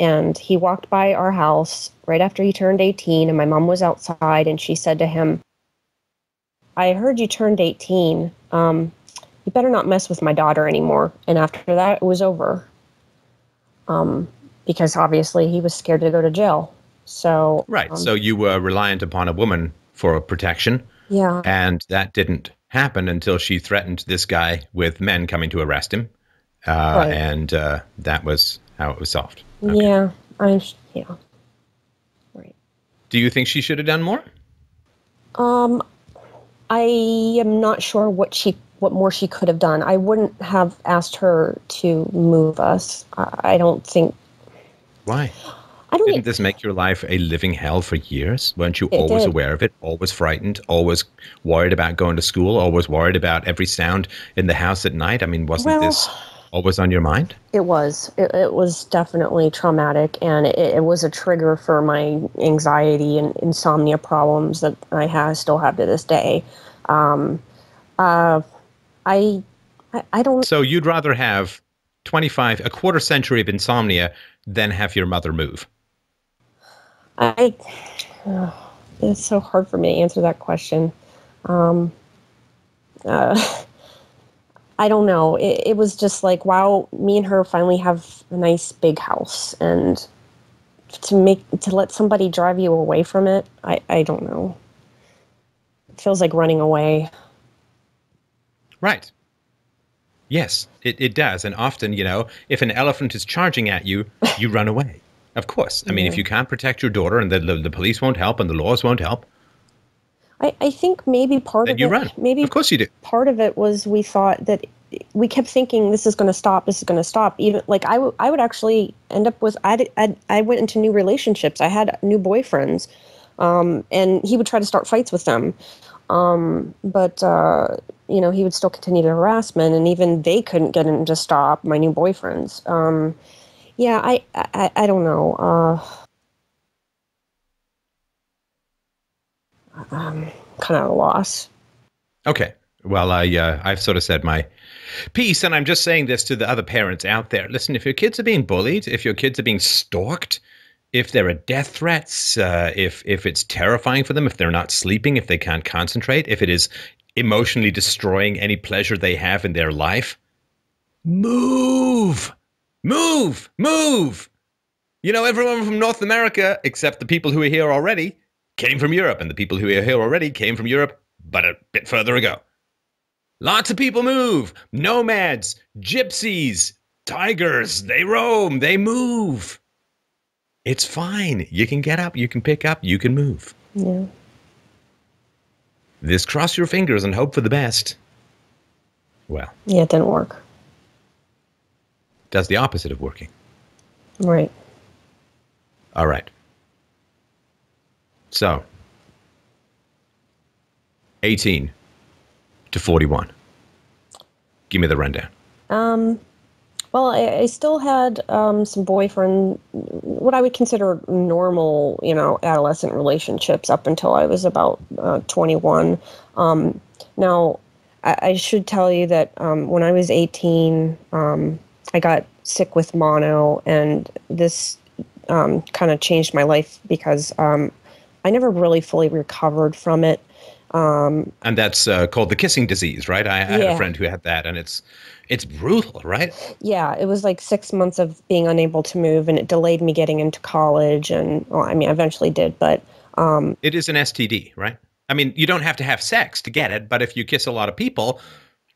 C: and he walked by our house right after he turned 18 and my mom was outside and she said to him i heard you turned 18 um, you better not mess with my daughter anymore and after that it was over um, because obviously he was scared to go to jail so
B: Right.
C: um,
B: so you were reliant upon a woman for protection,
C: yeah
B: and that didn't happen until she threatened this guy with men coming to arrest him, uh,
C: Right.
B: and uh, that was how it was solved.
C: yeah i yeah right
B: Do you think she should have done more?
C: Um, I am not sure what she what more she could have done. I wouldn't have asked her to move us. I, I don't think.
B: Why?
C: I don't.
B: Didn't this make your life a living hell for years? Weren't you
C: It
B: always
C: did.
B: aware of it? Always frightened? Always worried about going to school? Always worried about every sound in the house at night? I mean, wasn't
C: Well-
B: this always on your mind?
C: It was. It, it was definitely traumatic, and it, it was a trigger for my anxiety and insomnia problems that I have still have to this day. Um, uh, I, I, I don't.
B: So you'd rather have 25, a quarter century of insomnia than have your mother move?
C: I. it's so hard for me to answer that question. Um, uh, I don't know. It, it was just like, wow, me and her finally have a nice big house, and to make to let somebody drive you away from it, I I don't know. It feels like running away.
B: Right. Yes, it, it does. And often, you know, if an elephant is charging at you, you run away. Of course. I mean, if you can't protect your daughter and the, the, the police won't help and the laws won't help,
C: I, I think maybe part of
B: you
C: it,
B: run.
C: maybe
B: Of course you do.
C: part of it was we thought that we kept thinking this is going to stop this is going to stop even like I would- I would actually end up with I I I went into new relationships I had new boyfriends um, and he would try to start fights with them um, but uh, you know he would still continue the harassment and even they couldn't get him to stop my new boyfriends um, yeah I, I I don't know uh, kind of a loss
B: Okay. Well, I uh, I've sort of said my piece, and I'm just saying this to the other parents out there. Listen, if your kids are being bullied, if your kids are being stalked, if there are death threats, uh, if if it's terrifying for them, if they're not sleeping, if they can't concentrate, if it is emotionally destroying any pleasure they have in their life, move, move, move. You know, everyone from North America, except the people who are here already, came from Europe, and the people who are here already came from Europe, but a bit further ago. Lots of people move. Nomads, gypsies, tigers, they roam, they move. It's fine. You can get up, you can pick up, you can move.
C: yeah
B: Just cross your fingers and hope for the best. Well,
C: yeah it didn't work
B: does the opposite of working.
C: right
B: All right. So, 18 to 41. Give me the rundown.
C: Um, well, I, I still had um, some boyfriend, what I would consider normal, you know, adolescent relationships up until I was about uh, 21. Um, now, I, I should tell you that um, when I was 18, um, I got sick with mono, and this um, kind of changed my life because um, I never really fully recovered from it. Um,
B: And that's uh, called the kissing disease, right? I, I had a friend who had that, and it's it's brutal, right?
C: yeah, it was like six months of being unable to move, and it delayed me getting into college. And well, I mean, I eventually did, but um,
B: It is an STD, right? I mean, you don't have to have sex to get it, but if you kiss a lot of people,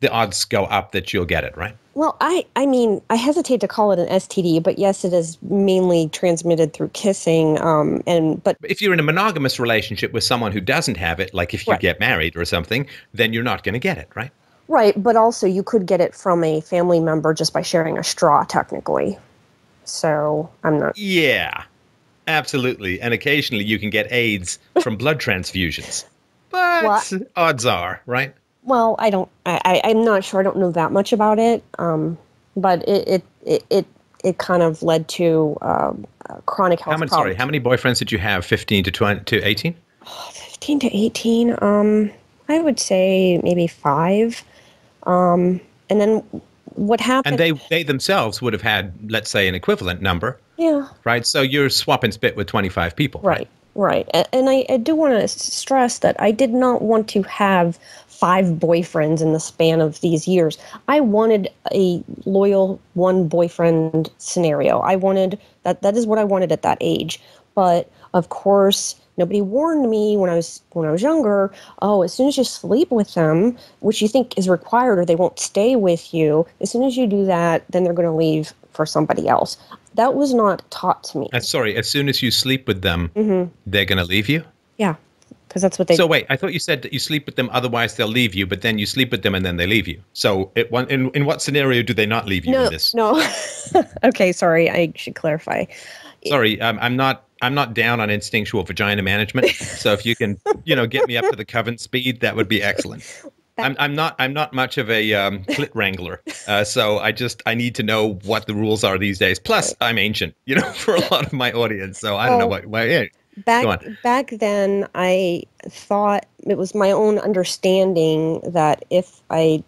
B: the odds go up that you'll get it, right?
C: well, I, I mean, I hesitate to call it an STD, but yes, it is mainly transmitted through kissing. Um, and but
B: If you're in a monogamous relationship with someone who doesn't have it, like if you
C: Right.
B: get married or something, then you're not going to get it, right?
C: right, but also you could get it from a family member just by sharing a straw, technically. So I'm not.
B: Yeah, absolutely. And occasionally you can get AIDS from blood transfusions. But
C: What?
B: odds are, right?
C: Well, I don't. I, I I'm not sure. I don't know that much about it. Um, but it it it it, it kind of led to um, chronic health
B: How many,
C: problems.
B: sorry, how many boyfriends did you have? 15 to 20 to 18?
C: 15 to 18 um i would say maybe five um and then what happened
B: And they, they themselves would have had, let's say, an equivalent number,
C: yeah
B: right? So you're swapping spit with 25 people.
C: right right A- and i, I do want to stress that i did not want to have five boyfriends in the span of these years. I wanted a loyal one boyfriend scenario. I wanted that that is what i wanted at that age. But of course nobody warned me when i was when i was younger oh as soon as you sleep with them which you think is required or they won't stay with you as soon as you do that then they're going to leave for somebody else. That was not taught to me.
B: Uh, sorry, as soon as you sleep with them, they're going to leave you?
C: yeah because that's what they
B: So wait, I thought you said that you sleep with them, otherwise they'll leave you, but then you sleep with them and then they leave you. So it, one, in, in what scenario do they not leave you
C: no
B: in this?
C: no okay sorry i should clarify
B: Sorry, I'm, I'm not I'm not down on instinctual vagina management. so if you can, you know, get me up to the coven speed, that would be excellent. I'm, I'm not I'm not much of a um, clit wrangler, uh, so I just I need to know what the rules are these days. Plus, I'm ancient, you know, for a lot of my audience, so I don't know
C: Oh.
B: what. Why, yeah.
C: Back back then i thought it was my own understanding that if i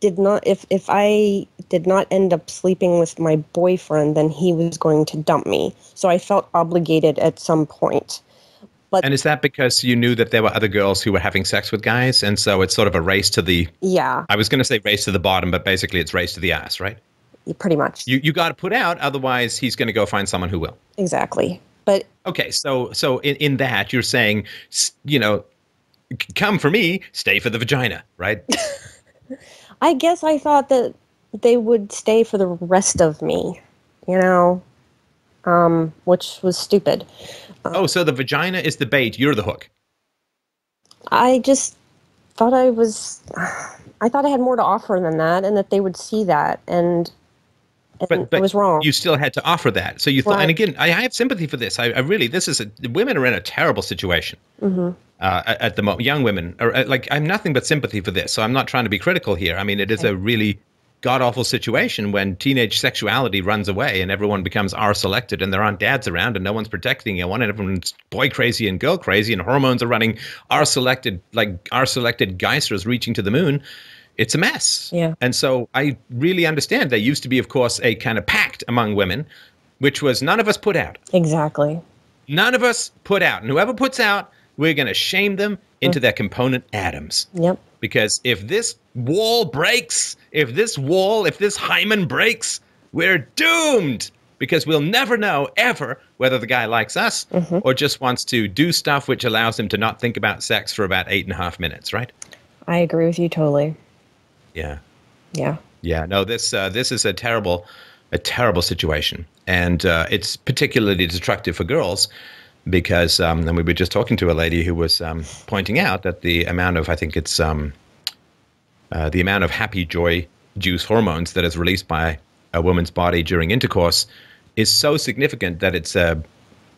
C: did not if if I did not end up sleeping with my boyfriend, then he was going to dump me. So I felt obligated at some point. But
B: And is that because you knew that there were other girls who were having sex with guys, and so it's sort of a race to the?
C: yeah,
B: I was going to say race to the bottom, but basically it's race to the ass, right?
C: pretty much.
B: You you got to put out, otherwise he's going to go find someone who will.
C: exactly. But
B: Okay, so so in, in that you're saying, you know, come for me, stay for the vagina, right?
C: I guess I thought that they would stay for the rest of me, you know, um, which was stupid.
B: oh, so the vagina is the bait, you're the hook.
C: I just thought I was, I thought I had more to offer than that, and that they would see that, and
B: But, but
C: I was wrong.
B: You still had to offer that. So you thought, and again, I, I have sympathy for this. I, I really, this is a, women are in a terrible situation
C: Mm-hmm.
B: uh, at the moment. Young women are uh, like, I'm nothing but sympathy for this. So I'm not trying to be critical here. I mean, it is a really god awful situation when teenage sexuality runs away and everyone becomes R selected and there aren't dads around and no one's protecting anyone and everyone's boy crazy and girl crazy and hormones are running R selected, like R selected geisters reaching to the moon. It's a mess.
C: Yeah.
B: And so I really understand there used to be, of course, a kind of pact among women, which was none of us put out.
C: exactly.
B: None of us put out. And whoever puts out, we're going to shame them into mm. their component atoms.
C: Yep.
B: Because if this wall breaks, if this wall, if this hymen breaks, we're doomed. Because we'll never know ever whether the guy likes us mm-hmm. or just wants to do stuff which allows him to not think about sex for about eight and a half minutes, right?
C: I agree with you totally.
B: Yeah.
C: Yeah.
B: Yeah, no, this uh, this is a terrible, a terrible situation, and uh, it's particularly destructive for girls because, um, and we were just talking to a lady who was um, pointing out that the amount of, I think it's um, uh, the amount of happy joy juice hormones that is released by a woman's body during intercourse is so significant that it's uh,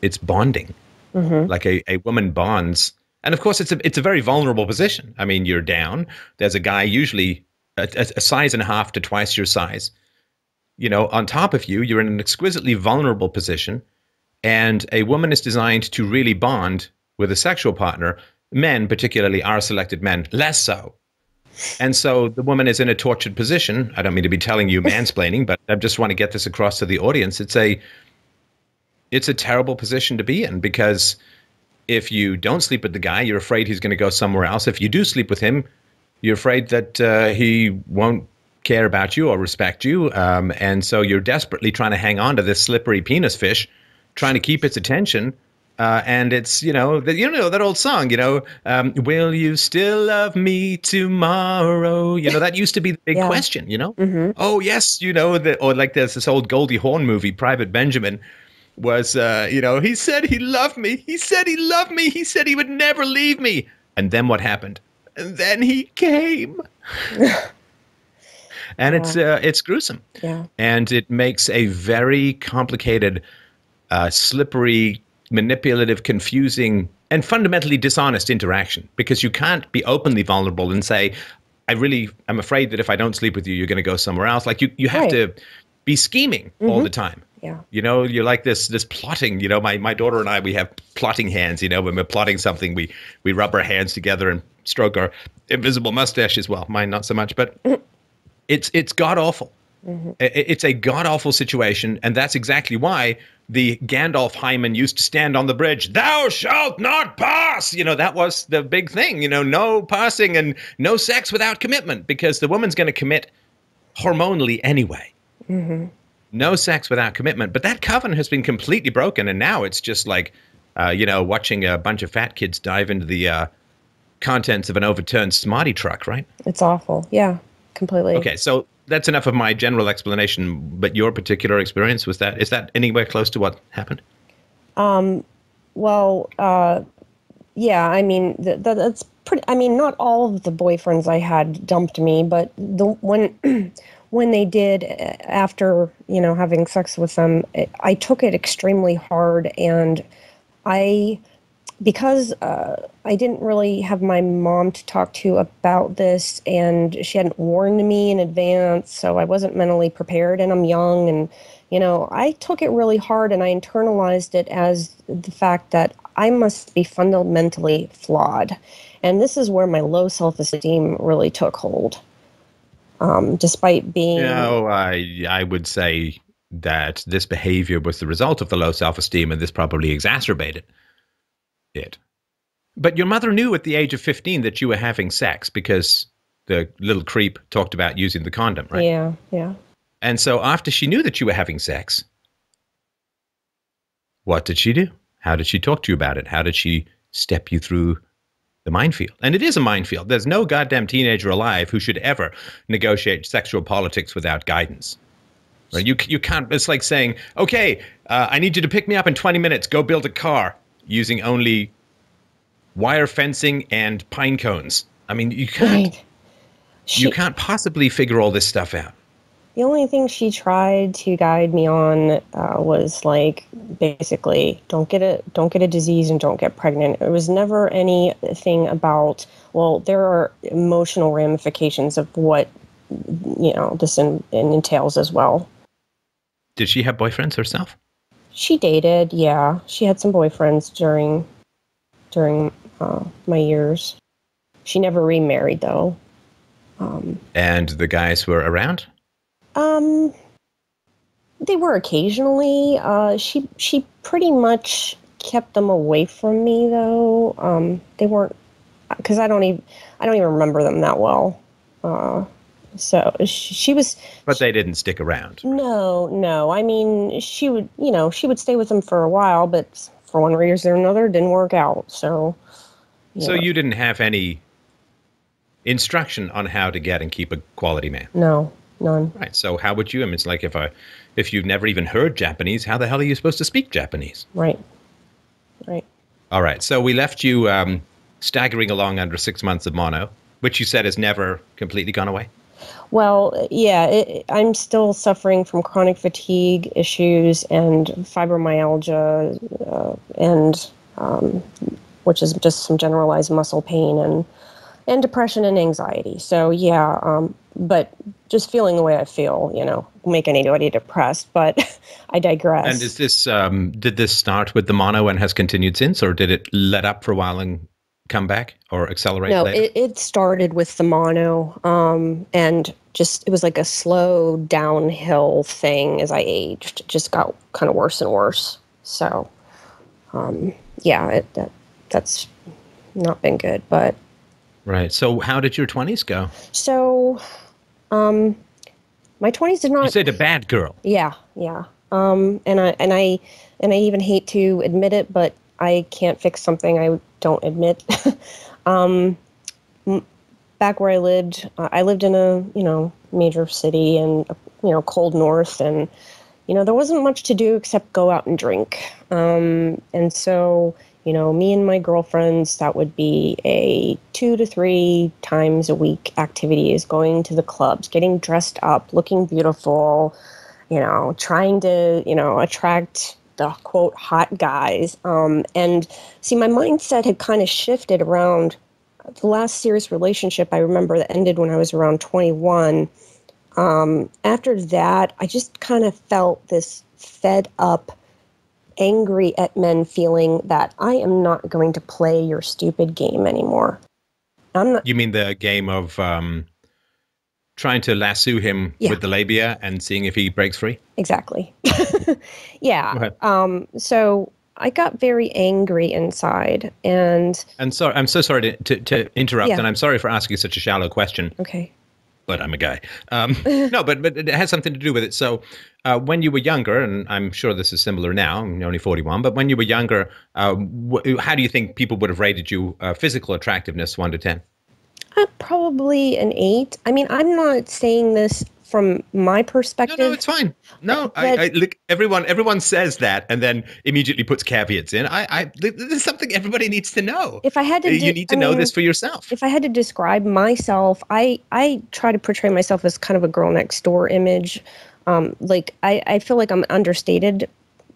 B: it's bonding, like a, a woman bonds. And of course, it's a it's a very vulnerable position. I mean, you're down. There's a guy usually a, a, size and a half to twice your size. You know, on top of you, you're in an exquisitely vulnerable position, and a woman is designed to really bond with a sexual partner. Men, particularly R selected men, less so. And so the woman is in a tortured position. I don't mean to be telling you mansplaining, but I just want to get this across to the audience. It's a it's a terrible position to be in because if you don't sleep with the guy, you're afraid he's going to go somewhere else. If you do sleep with him, you're afraid that uh, he won't care about you or respect you. Um, and so you're desperately trying to hang on to this slippery penis fish, trying to keep its attention. Uh, and it's you know that you know that old song you know um, will you still love me tomorrow you know that used to be the big
C: Yeah.
B: question you know oh yes you know that or like there's this old Goldie Hawn movie Private Benjamin was uh, you know he said he loved me he said he loved me he said he would never leave me and then what happened and then he came and it's uh, it's gruesome
C: Yeah.
B: and it makes a very complicated uh, slippery manipulative confusing and fundamentally dishonest interaction because you can't be openly vulnerable and say i really i'm afraid that if i don't sleep with you you're going to go somewhere else like you, you have
C: Right.
B: to be scheming all the time
C: Yeah.
B: you know, you're like this this plotting. You know, my, my daughter and I we have plotting hands. You know, when we're plotting something, we we rub our hands together and stroke our invisible mustache as well. Mine not so much, but it's it's god awful. I- It's a god awful situation, and that's exactly why the Gandalf hymen used to stand on the bridge. Thou shalt not pass. You know that was the big thing. You know, no passing and no sex without commitment, because the woman's going to commit hormonally anyway no sex without commitment. But that covenant has been completely broken, and now it's just like, uh, you know, watching a bunch of fat kids dive into the uh, contents of an overturned smarty truck, right?
C: It's awful. Yeah. Completely.
B: Okay, so that's enough of my general explanation. But your particular experience was that is that anywhere close to what happened?
C: Well, uh, yeah, I mean, th- th- that's pretty. I mean, not all of the boyfriends I had dumped me, but the when when they did uh, after you know having sex with them, it, I took it extremely hard, and I because uh, I didn't really have my mom to talk to about this, and she hadn't warned me in advance, so I wasn't mentally prepared, and I'm young, and you know, I took it really hard, and I internalized it as the fact that I must be fundamentally flawed, and this is where my low self-esteem really took hold. um, despite being.
B: No, I I would say that this behavior was the result of the low self esteem, and this probably exacerbated it. But your mother knew at the age of fifteen that you were having sex because the little creep talked about using the condom, right?
C: Yeah, yeah.
B: And so after she knew that you were having sex, what did she do? How did she talk to you about it? How did she step you through the minefield? And it is a minefield. There's no goddamn teenager alive who should ever negotiate sexual politics without guidance. Right? You, you can't, it's like saying, okay, uh, I need you to pick me up in 20 minutes, go build a car using only wire fencing and pine cones. I mean, you can't,
C: Right. She,
B: you can't possibly figure all this stuff out.
C: the only thing she tried to guide me on uh, was like basically don't get a don't get a disease and don't get pregnant. It was never anything about well, there are emotional ramifications of what you know this in, in entails as well.
B: Did she have boyfriends herself?
C: She dated, yeah. She had some boyfriends during during uh, my years. She never remarried though. Um,
B: And the guys were around?
C: Um, they were occasionally. Uh, she she pretty much kept them away from me though. Um, they weren't because I don't even I don't even remember them that well. Uh, so she, was
B: But they didn't stick around.
C: no no. I mean she would you know she would stay with them for a while, but for one reason or another it didn't work out. So
B: So
C: yeah.
B: you didn't have any instruction on how to get and keep a quality man.
C: no none.
B: Right. So how would you? I mean, it's like if I, if you've never even heard Japanese, how the hell are you supposed to speak Japanese?
C: Right right.
B: All right. So we left you um, staggering along under six months of mono, which you said has never completely gone away.
C: Well, yeah, it, I'm still suffering from chronic fatigue issues and fibromyalgia, uh, and um, which is just some generalized muscle pain and and depression and anxiety. So yeah, um, but just feeling the way I feel, you know, make anybody depressed. But I digress.
B: And is this um, did this start with the mono and has continued since, or did it let up for a while and come back or accelerate
C: no, it, it started with the mono, um, and just it was like a slow downhill thing as I aged. It just got kind of worse and worse. So, um, yeah, it, that that's not been good. But
B: right. So how did your twenties go?
C: so, um, my twenties did not.
B: You said a bad girl.
C: Yeah, yeah. Um, and I and I and I even hate to admit it, but I can't fix something I don't admit. um, back where I lived, uh, I lived in a you know major city and uh, you know cold north, and you know there wasn't much to do except go out and drink. Um, and so you know me and my girlfriends, that would be a two to three times a week activity is going to the clubs, getting dressed up, looking beautiful you know, trying to, you know, attract the quote hot guys. Um, and see, my mindset had kind of shifted around the last serious relationship I remember that ended when I was around 21. Um, after that, I just kind of felt this fed up, angry at men feeling that I am not going to play your stupid game anymore. I'm not,
B: You mean the game of um, trying to lasso him
C: Yeah.
B: with the labia and seeing if he breaks free?
C: Exactly. yeah. Um, so I got very angry inside, and
B: And sorry, I'm so sorry to, to, to interrupt,
C: Yeah.
B: and I'm sorry for asking such a shallow question,
C: okay.
B: but I'm a guy. Um, no, but but it has something to do with it. So, uh, when you were younger, and I'm sure this is similar now, I'm only 41, but when you were younger, uh, wh- how do you think people would have rated you uh, physical attractiveness, one to ten?
C: Uh, probably an eight. I mean, I'm not saying this from my perspective.
B: no, no, it's fine. No, I, I look. Everyone, everyone says that, and then immediately puts caveats in. I, I, this is something everybody needs to know.
C: if I had to,
B: you
C: de-
B: need to
C: I
B: know
C: mean,
B: this for yourself.
C: If I had to describe myself, I I try to portray myself as kind of a girl next door image. Um, like I, I feel like I'm understated.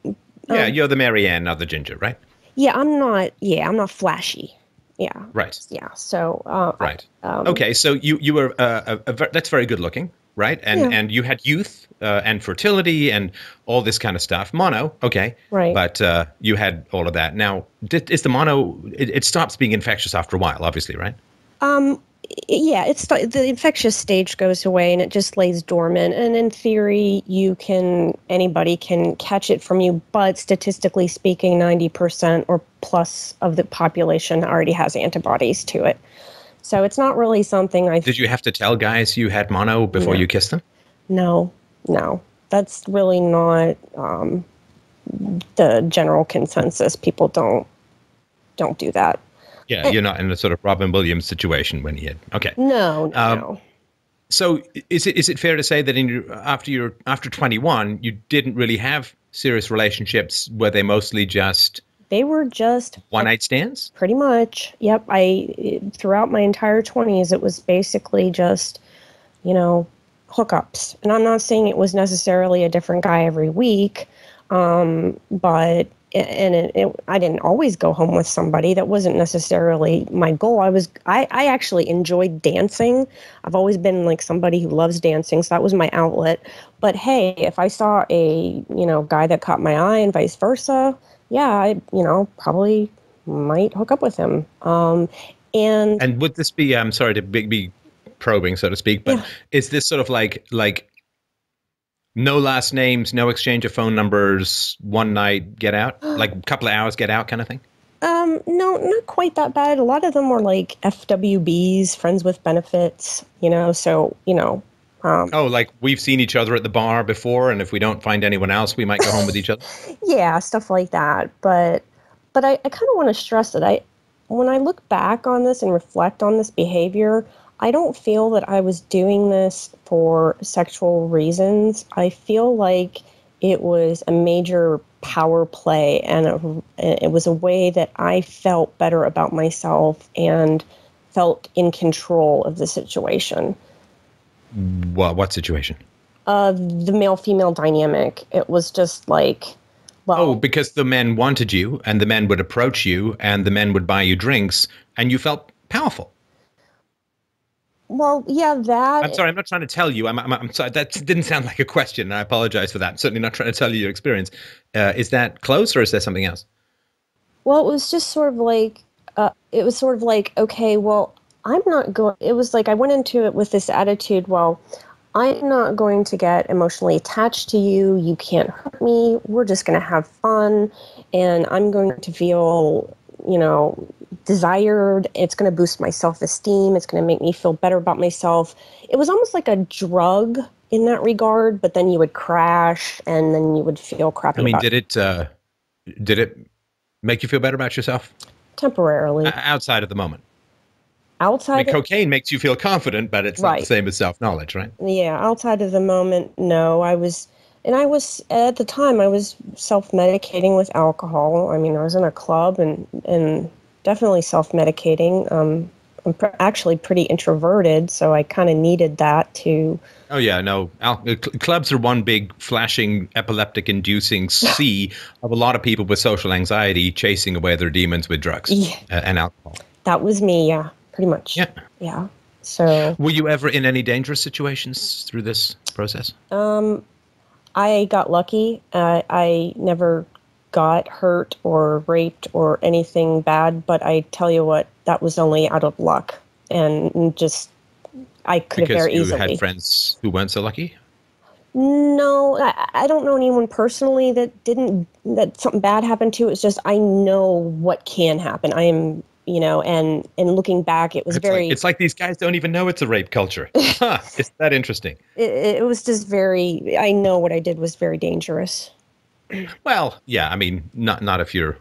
B: yeah,
C: um,
B: you're the Mary Ann, not the Ginger, right?
C: Yeah, I'm not. Yeah, I'm not flashy. Yeah,
B: Right.
C: yeah. So uh,
B: Right.
C: um,
B: okay, so you you were uh, a, a, ver- that's very good looking, right? And
C: Yeah.
B: and you had youth uh, and fertility and all this kind of stuff. Mono, okay,
C: Right.
B: But uh, you had all of that. Now, did, is the mono? It, it stops being infectious after a while, obviously, right?
C: Um, yeah, it's the infectious stage goes away and it just lays dormant. And in theory, you can anybody can catch it from you, but statistically speaking, ninety percent or plus of the population already has antibodies to it. So it's not really something I.
B: Did you have to tell guys you had mono before you kissed them?
C: No, no, that's really not um, the general consensus. People don't don't do that.
B: Yeah, you're not in a sort of Robin Williams situation when he had. Okay.
C: No, no. Um, no.
B: So is it is it fair to say that in your after your after 21 you didn't really have serious relationships? Were they mostly just
C: they were just
B: one night stands?
C: Pretty much. Yep. I throughout my entire 20s it was basically just you know hookups. And I'm not saying it was necessarily a different guy every week, um, but and it, it, I didn't always go home with somebody. That wasn't necessarily my goal. I was I, I actually enjoyed dancing. I've always been like somebody who loves dancing, so that was my outlet. But hey, if I saw a you know guy that caught my eye and vice versa, yeah, I you know probably might hook up with him. Um, and
B: and would this be? I'm sorry to be, be probing, so to speak, but yeah. is this sort of like like no last names, no exchange of phone numbers, one night, get out, like a couple of hours, get out, kind of thing.
C: Um, no, not quite that bad. A lot of them were like FWBs, friends with benefits, you know. So you know. Um,
B: oh, like we've seen each other at the bar before, and if we don't find anyone else, we might go home with each other.
C: yeah, stuff like that. But, but I, I kind of want to stress that I, when I look back on this and reflect on this behavior, I don't feel that I was doing this for sexual reasons. I feel like it was a major power play and a, it was a way that I felt better about myself and felt in control of the situation.
B: What, what situation?
C: Uh, the male female dynamic. It was just like, well.
B: Oh, because the men wanted you and the men would approach you and the men would buy you drinks and you felt powerful.
C: Well, yeah, that.
B: I'm sorry, I'm not trying to tell you. I'm, I'm, I'm sorry. That didn't sound like a question, and I apologize for that. I'm certainly not trying to tell you your experience. Uh, is that close, or is there something else?
C: Well, it was just sort of like, uh, it was sort of like, okay, well, I'm not going. It was like I went into it with this attitude. Well, I'm not going to get emotionally attached to you. You can't hurt me. We're just going to have fun, and I'm going to feel, you know, desired. It's going to boost my self esteem. It's going to make me feel better about myself. It was almost like a drug in that regard, but then you would crash and then you would feel crappy.
B: I mean, did it, uh, did it make you feel better about yourself?
C: Temporarily.
B: outside of the moment.
C: Outside. I
B: mean, cocaine makes you feel confident, but it's right. not the same as self knowledge, right?
C: Yeah. Outside of the moment, no. I was, and I was at the time I was self medicating with alcohol. I mean, I was in a club and and definitely self medicating. Um, I'm pr- actually pretty introverted, so I kind of needed that to.
B: Oh yeah, no. Al- uh, clubs are one big flashing epileptic inducing sea of a lot of people with social anxiety chasing away their demons with drugs yeah. uh, and alcohol.
C: That was me, yeah, pretty much.
B: Yeah.
C: Yeah. So.
B: Were you ever in any dangerous situations through this process?
C: Um, I got lucky. Uh, I never got hurt or raped or anything bad, but I tell you what, that was only out of luck and just I could
B: because
C: have very
B: you
C: easily.
B: had friends who weren't so lucky.
C: No, I, I don't know anyone personally that didn't that something bad happened to. It's just I know what can happen. I am you know, and and looking back, it was
B: it's
C: very.
B: Like, it's like these guys don't even know it's a rape culture. huh, is that interesting?
C: It, it was just very. I know what I did was very dangerous.
B: Well, yeah, I mean, not not if you're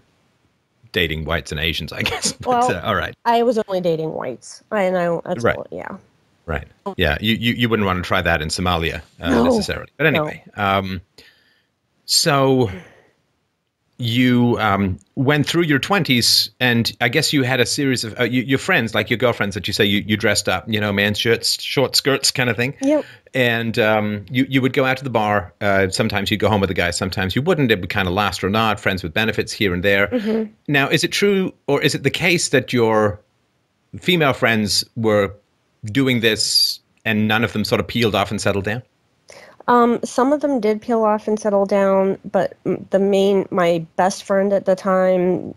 B: dating whites and Asians, I guess. But,
C: well,
B: uh, all right.
C: I was only dating whites. and I know that's right. All, yeah.
B: Right. Yeah. You, you you wouldn't want to try that in Somalia uh, no. necessarily. But anyway, no. um, so you um, went through your 20s and i guess you had a series of uh, you, your friends like your girlfriends that you say you, you dressed up you know man's shirts short skirts kind of thing
C: yep.
B: and um, you, you would go out to the bar uh, sometimes you'd go home with a guy sometimes you wouldn't it would kind of last or not friends with benefits here and there mm-hmm. now is it true or is it the case that your female friends were doing this and none of them sort of peeled off and settled down
C: um, some of them did peel off and settle down, but the main, my best friend at the time,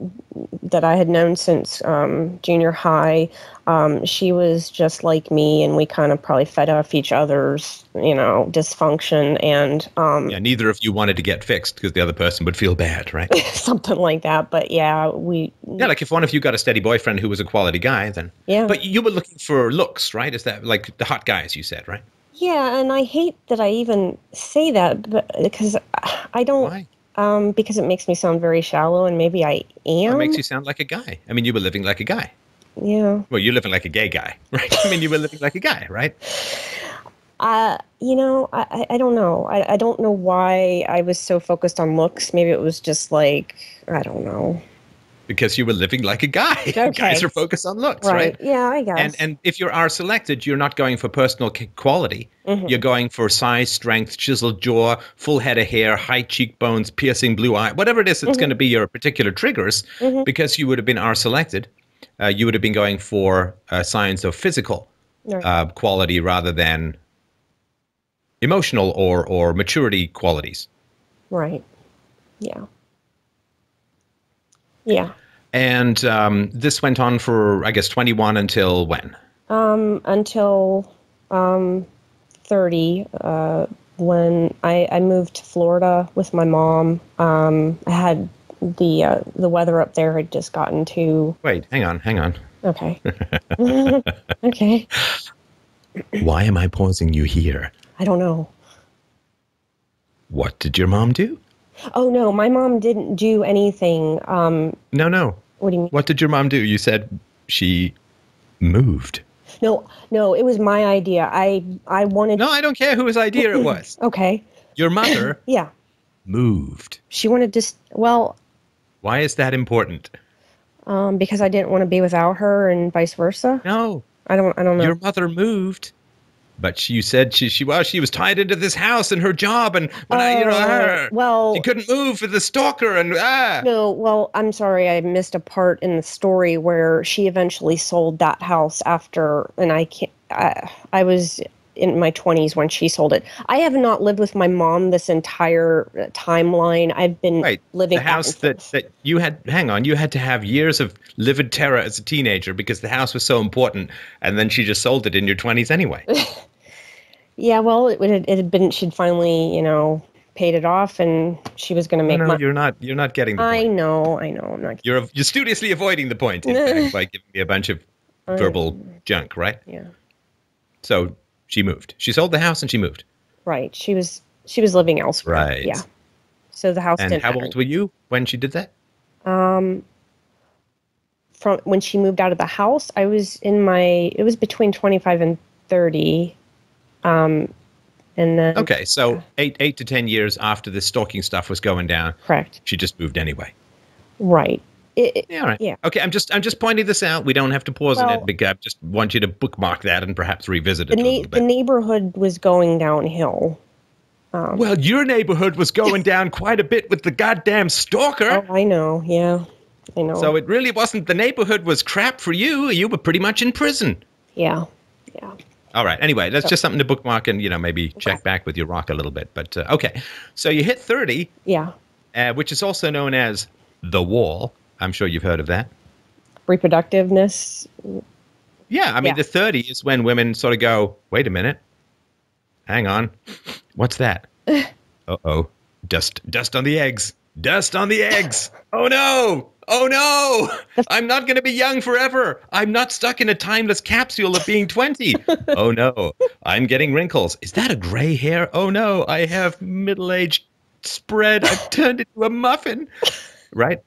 C: that I had known since um, junior high. Um, she was just like me, and we kind of probably fed off each other's, you know, dysfunction and um,
B: Yeah, neither of you wanted to get fixed because the other person would feel bad, right?
C: something like that. But yeah, we
B: yeah, like if one of you got a steady boyfriend who was a quality guy, then.
C: yeah.
B: But you were looking for looks, right? Is that like the hot guys you said, right?
C: Yeah, and I hate that I even say that, but because I don't,
B: Why?
C: um, because it makes me sound very shallow, and maybe I am.
B: It makes you sound like a guy. I mean, you were living like a guy.
C: yeah.
B: Well, you're living like a gay guy, right? I mean, you were living like a guy, right?
C: Uh, you know, I, I- I don't know. I, I don't know why I was so focused on looks. Maybe it was just like I don't know.
B: Because you were living like a guy.
C: Okay.
B: Guys are focused on looks, right?
C: Yeah, I guess.
B: And and if you are R selected, you're not going for personal quality.
C: Mm-hmm.
B: You're going for size, strength, chiseled jaw, full head of hair, high cheekbones, piercing blue eye, whatever it is
C: Mm-hmm.
B: going to be your particular triggers. Because you would have been R selected, uh, you would have been going for uh, signs of physical
C: Right.
B: uh, quality rather than emotional or or maturity qualities.
C: right. Yeah. Yeah.
B: And um, this went on for I guess 21 until when?
C: Um, until um, 30, uh, when I, I moved to Florida with my mom. Um, I had the uh, the weather up there had just gotten too
B: Wait, hang on, hang on.
C: okay. okay.
B: Why am I pausing you here?
C: I don't know.
B: What did your mom do?
C: Oh no, my mom didn't do anything. Um,
B: No, no.
C: what do you mean?
B: What did your mom do? You said she moved.
C: No, no, it was my idea. I I wanted.
B: No, I don't care whose idea it was.
C: Okay.
B: Your mother
C: Yeah,
B: moved.
C: she wanted to. Well,
B: Why is that important?
C: um, because I didn't want to be without her, and vice versa.
B: No,
C: I don't. I don't know.
B: your mother moved. But she, you said she, she well, she was tied into this house and her job, and when I, you know,
C: Oh,
B: her,
C: well,
B: she couldn't move for the stalker, and ah,
C: No, well, I'm sorry, I missed a part in the story where she eventually sold that house after, and I can't. I, I was in my 20s when she sold it. I have not lived with my mom this entire uh, timeline. I've been
B: Right.
C: living
B: the house that, that you had hang on you had to have years of livid terror as a teenager because the house was so important and then she just sold it in your 20s anyway
C: Yeah, well, it, it, it had been. She'd finally, you know, paid it off, and she was going to
B: no,
C: make
B: no
C: money.
B: you're not you're not getting the
C: I
B: point
C: know, I know. I'm not.
B: you're you're studiously avoiding the point in fact, by giving me a bunch of verbal junk right
C: Yeah,
B: so she moved she sold the house and she moved
C: right. She was she was living elsewhere.
B: Right.
C: Yeah. So the house
B: and
C: didn't
B: how
C: matter.
B: old were you when she did that
C: Um, from when she moved out of the house, I was in my. It was between twenty five and thirty. Um, and then
B: okay so eight eight to ten years after this stalking stuff was going down
C: correct,
B: she just moved anyway
C: right. It,
B: Yeah, all right.
C: Yeah.
B: Okay, I'm just I'm just pointing this out. We don't have to pause on it because I just want you to bookmark that and perhaps revisit
C: the,
B: it a
C: na- the neighborhood was going downhill.
B: well, your neighborhood was going down quite a bit with the goddamn stalker.
C: Oh, I know. Yeah, I know.
B: So it really wasn't the neighborhood was crap for you. You were pretty much in prison.
C: yeah, yeah.
B: All right. Anyway, that's just something to bookmark and you know maybe check back with your rock a little bit. But uh, okay, so you hit 30,
C: Yeah.
B: uh, which is also known as the wall. I'm sure you've heard of that.
C: Reproductiveness.
B: Yeah, I mean,
C: Yeah.
B: the 30 is when women sort of go, wait a minute, hang on, what's that? uh oh, dust, dust on the eggs, dust on the eggs. Oh no, oh no, I'm not going to be young forever. I'm not stuck in a timeless capsule of being 20. oh no, I'm getting wrinkles. Is that a gray hair? Oh no, I have middle age spread. I've turned into a muffin. Right?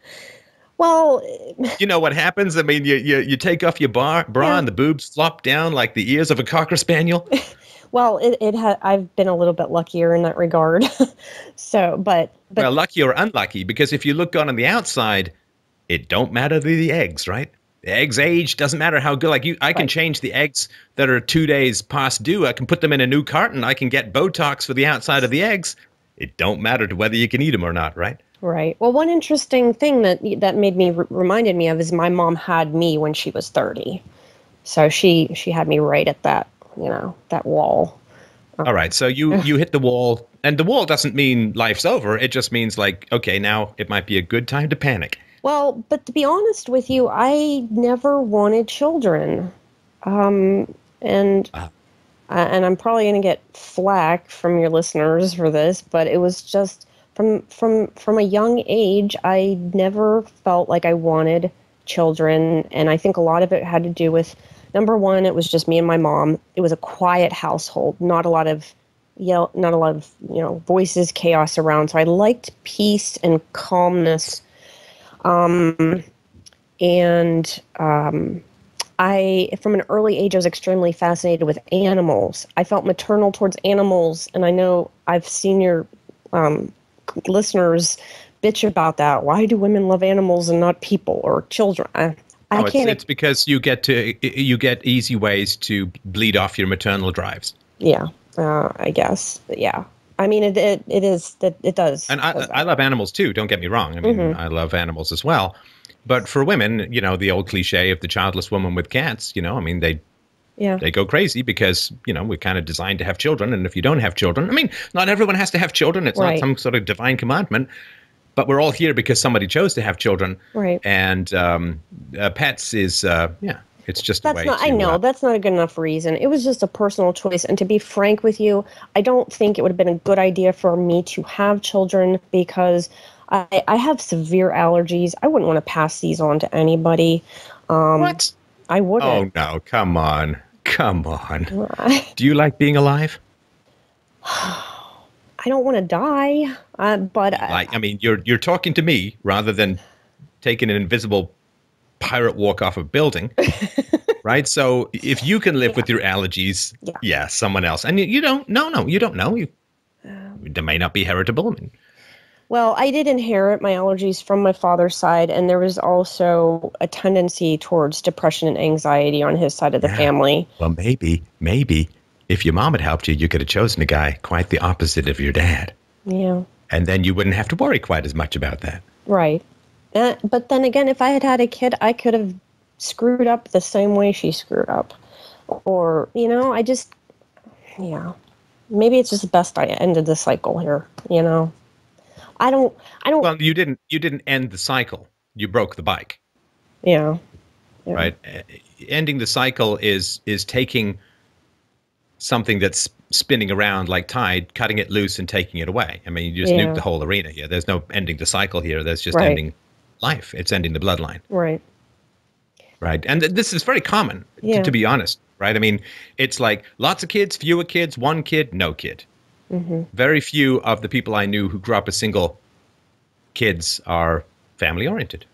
C: Well, eh,
B: you know what happens? I mean, you you, you take off your bar, bra
C: Yeah.
B: and the boobs flop down like the ears of a cocker spaniel.
C: well, it, it ha- I've been a little bit luckier in that regard. so, but but
B: well, lucky or unlucky, because if you look on on the outside, it don't matter the, the eggs, right? The eggs age doesn't matter how good. Like you, I can
C: Right.
B: change the eggs that are two days past due. I can put them in a new carton. I can get Botox for the outside of the eggs. It don't matter to whether you can eat them or not, right?
C: Right. Well, one interesting thing that that made me reminded me of is my mom had me when she was 30. So she she had me right at that, you know, that wall.
B: All right, so you you hit the wall, and the wall doesn't mean life's over. It just means like, okay, now it might be a good time to panic.
C: Well, but to be honest with you, I never wanted children. Um, and
B: Wow.
C: uh, and I'm probably going to get flack from your listeners for this, but it was just from from from a young age, I never felt like I wanted children, and I think a lot of it had to do with number one, it was just me and my mom. It was a quiet household, not a lot of yell, not a lot of you know voices, chaos around. So I liked peace and calmness. Um, and um, I, from an early age, I was extremely fascinated with animals. I felt maternal towards animals, and I know I've seen your um, listeners bitch about that. Why do women love animals and not people or children? I, I
B: Oh, it's,
C: can't.
B: it's because you get to you get easy ways to bleed off your maternal drives.
C: yeah, uh, I guess. Yeah. I mean, it it, it is that it does.
B: And I,
C: does
B: I love animals too. Don't get me wrong. I mean,
C: Mhm.
B: I love animals as well. But for women, you know, the old cliche of the childless woman with cats. You know, I mean, they
C: yeah.
B: they go crazy because you know we're kind of designed to have children, and if you don't have children, I mean, not everyone has to have children. It's
C: Right.
B: not some sort of divine commandment. But we're all here because somebody chose to have children,
C: Right.
B: and um, uh, pets is uh, yeah, it's just a
C: That's not.
B: to,
C: I know
B: uh,
C: that's not a good enough reason. It was just a personal choice, and to be frank with you, I don't think it would have been a good idea for me to have children because I, I have severe allergies. I wouldn't want to pass these on to anybody. Um,
B: what?
C: I wouldn't.
B: Oh no! Come on, come on. Do you like being alive?
C: I don't want to die, uh, but I-
B: Like, I mean, you're you're talking to me rather than taking an invisible pirate walk off a building, right? So if you can live with your allergies,
C: Yeah.
B: yeah, someone else, and you, you don't. No, no, you don't know. You they may not be heritable. I mean,
C: Well, I did inherit my allergies from my father's side, and there was also a tendency towards depression and anxiety on his side of the
B: Yeah.
C: family.
B: well, maybe, maybe if your mom had helped you, you could have chosen a guy quite the opposite of your dad,
C: Yeah,
B: and then you wouldn't have to worry quite as much about that.
C: right. Uh, but then again, if I had had a kid, I could have screwed up the same way she screwed up. Or, you know, I just, yeah. Maybe it's just the best I ended the cycle here, you know? I don't, I don't,
B: Well, you didn't. You didn't end the cycle. You broke the bike.
C: yeah. Yeah.
B: right ending the cycle is is taking something that's spinning around like tide cutting it loose and taking it away i mean you just
C: Yeah.
B: nuke the whole arena here there's no ending the cycle here there's just
C: Right.
B: ending life it's ending the bloodline
C: Right.
B: right and th- this is very common t- to, be honest right i mean it's like lots of kids fewer kids one kid no kid
C: hmm
B: very few of the people i knew who grew up as single kids are family oriented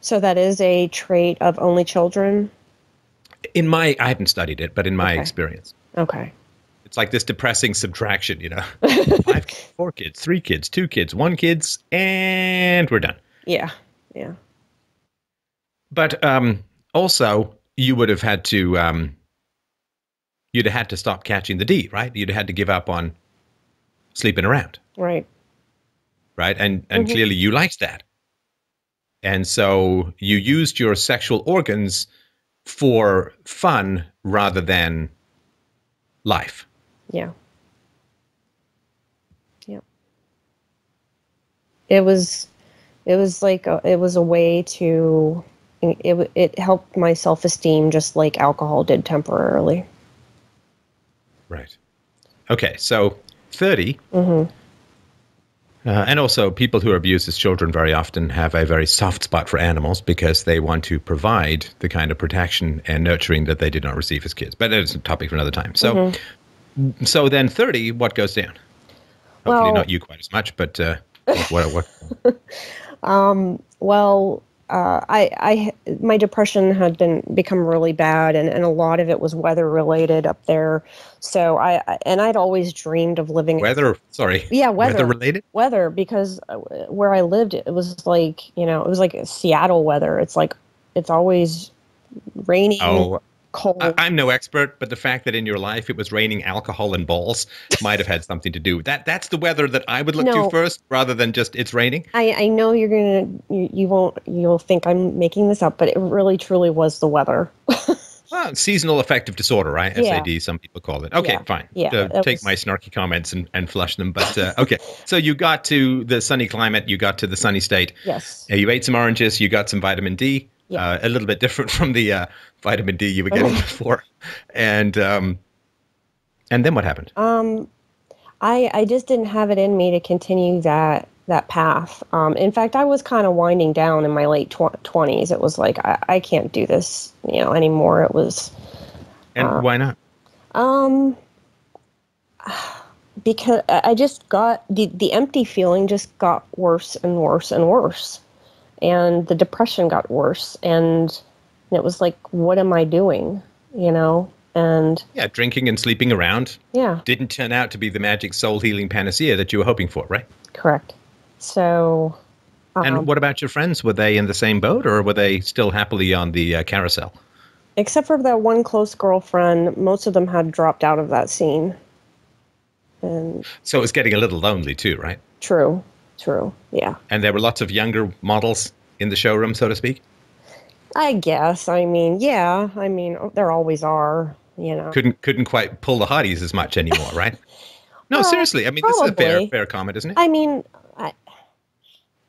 C: So that is a trait of only children?
B: in my i haven't studied it but in my
C: Okay.
B: experience
C: Okay.
B: It's like this depressing subtraction, you know. Five, kids, four kids, three kids, two kids, one kids, and we're done.
C: Yeah. Yeah.
B: But um, also, you would have had to, um, you'd have had to stop catching the D, right? You'd have had to give up on sleeping around,
C: Right.
B: right? And and
C: Mhm.
B: clearly, you liked that, and so you used your sexual organs for fun rather than life.
C: Yeah. Yeah. It was it was like a, it was a way to it it helped my self-esteem just like alcohol did temporarily.
B: Right. Okay, so 30
C: Mhm.
B: Uh, and also, people who are abused as children very often have a very soft spot for animals because they want to provide the kind of protection and nurturing that they did not receive as kids. But it's a topic for another time. So,
C: Mm-hmm.
B: so then thirty, what goes down? Hopefully,
C: Well-
B: not you quite as much, but uh, what, what?
C: Um, well, uh, I, I, my depression had been become really bad, and, and a lot of it was weather related up there. So I, and I'd always dreamed of living
B: Weather? Sorry.
C: Yeah, weather.
B: related.
C: weather because uh, where I lived, it was like you know, it was like Seattle weather. It's like it's always raining,
B: Oh,
C: cold.
B: I, I'm no expert, but the fact that in your life it was raining alcohol and balls might have had something to do with that. That's the weather that I would look
C: No.
B: to first, rather than just it's raining.
C: I, I know you're gonna you, you won't you'll think I'm making this up, but it really truly was the weather.
B: Ah, seasonal affective disorder, right?
C: Yeah.
B: SAD, some people call it. Okay,
C: Yeah.
B: fine.
C: Yeah,
B: Uh, take
C: was-
B: my snarky comments and, and flush them. But uh, okay, so you got to the sunny climate, you got to the sunny state.
C: Yes.
B: Uh, you ate some oranges, you got some vitamin D.
C: Yeah.
B: Uh, a little bit different from the uh, vitamin D you were getting before. And um, and then what happened?
C: Um, I I just didn't have it in me to continue that that path. Um, in fact, I was kind of winding down in my late twenties. It was like I, I can't do this, you know, anymore. It was
B: And
C: uh,
B: why not?
C: um because I I just got the the empty feeling just got worse and worse and worse, and the depression got worse, and it was like, what am I doing? You know, and
B: Yeah, drinking and sleeping around
C: yeah,
B: didn't turn out to be the magic soul healing panacea that you were hoping for, right?
C: correct. So.
B: And
C: um,
B: what about your friends? Were they in the same boat, or were they still happily on the uh, carousel?
C: except for that one close girlfriend, most of them had dropped out of that scene. And
B: So it was getting a little lonely too, right?
C: true, true, yeah.
B: And there were lots of younger models in the showroom, so to speak.
C: I guess. I mean, yeah. I mean, there always are. You know.
B: Couldn't couldn't quite pull the hotties as much anymore, right? No,
C: Well,
B: seriously. I mean, this is a fair fair comment, isn't it?
C: I mean, I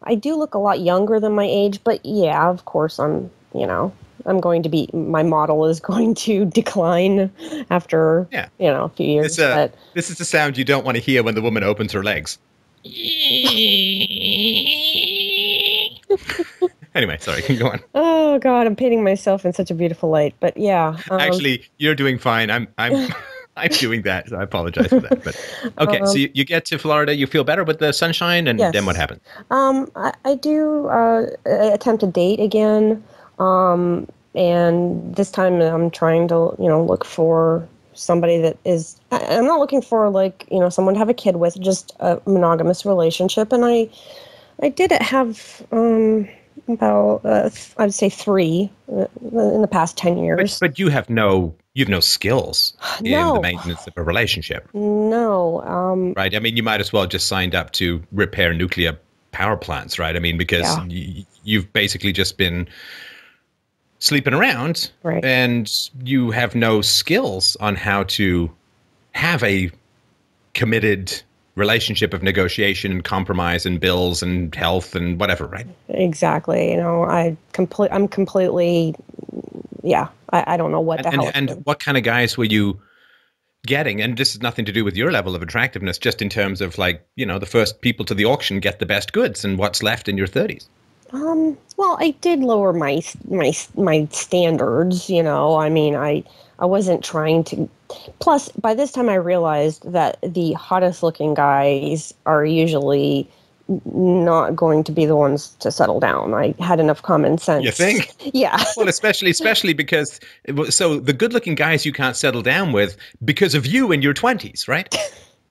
C: I do look a lot younger than my age, but yeah, of course, I'm. You know, I'm going to be. My model is going to decline after.
B: Yeah.
C: You know, a few years.
B: This, uh,
C: but
B: this is the sound you don't want to hear when the woman opens her legs. anyway, sorry, can go on.
C: oh god, I'm painting myself in such a beautiful light. But yeah. um,
B: Actually, you're doing fine. I'm I'm I'm doing that. So I apologize for that. But okay, so
C: Um,
B: you, you get to Florida, you feel better with the sunshine, and
C: Yes.
B: then what happens?
C: Um, I, I do uh, attempt to date again, um, and this time I'm trying to, you know, look for somebody that is. I'm not looking for like, you know, someone to have a kid with, just a monogamous relationship. And I, I did have um, about uh, I'd say three uh, in the past ten
B: But,
C: years.
B: but you have no you have no skills in
C: No.
B: the maintenance of a relationship,
C: no, um,
B: right? I mean, you might as well just signed up to repair nuclear power plants, right? I mean, because
C: Yeah.
B: y- you've basically just been sleeping around,
C: Right.
B: and you have no skills on how to have a committed relationship of negotiation and compromise and bills and health and whatever, right?
C: exactly. You know, I complete. I'm completely. Yeah, I, I don't know what the
B: and,
C: hell.
B: and, and what kind of guys were you getting and this has nothing to do with your level of attractiveness just in terms of like you know the first people to the auction get the best goods and what's left in your 30s
C: Um, well, I did lower my my my standards. You know, I mean, I I wasn't trying to. Plus, by this time, I realized that the hottest looking guys are usually not going to be the ones to settle down. I had enough common sense.
B: You think?
C: Yeah.
B: well especially especially because so the good looking guys you can't settle down with because of you in your 20s right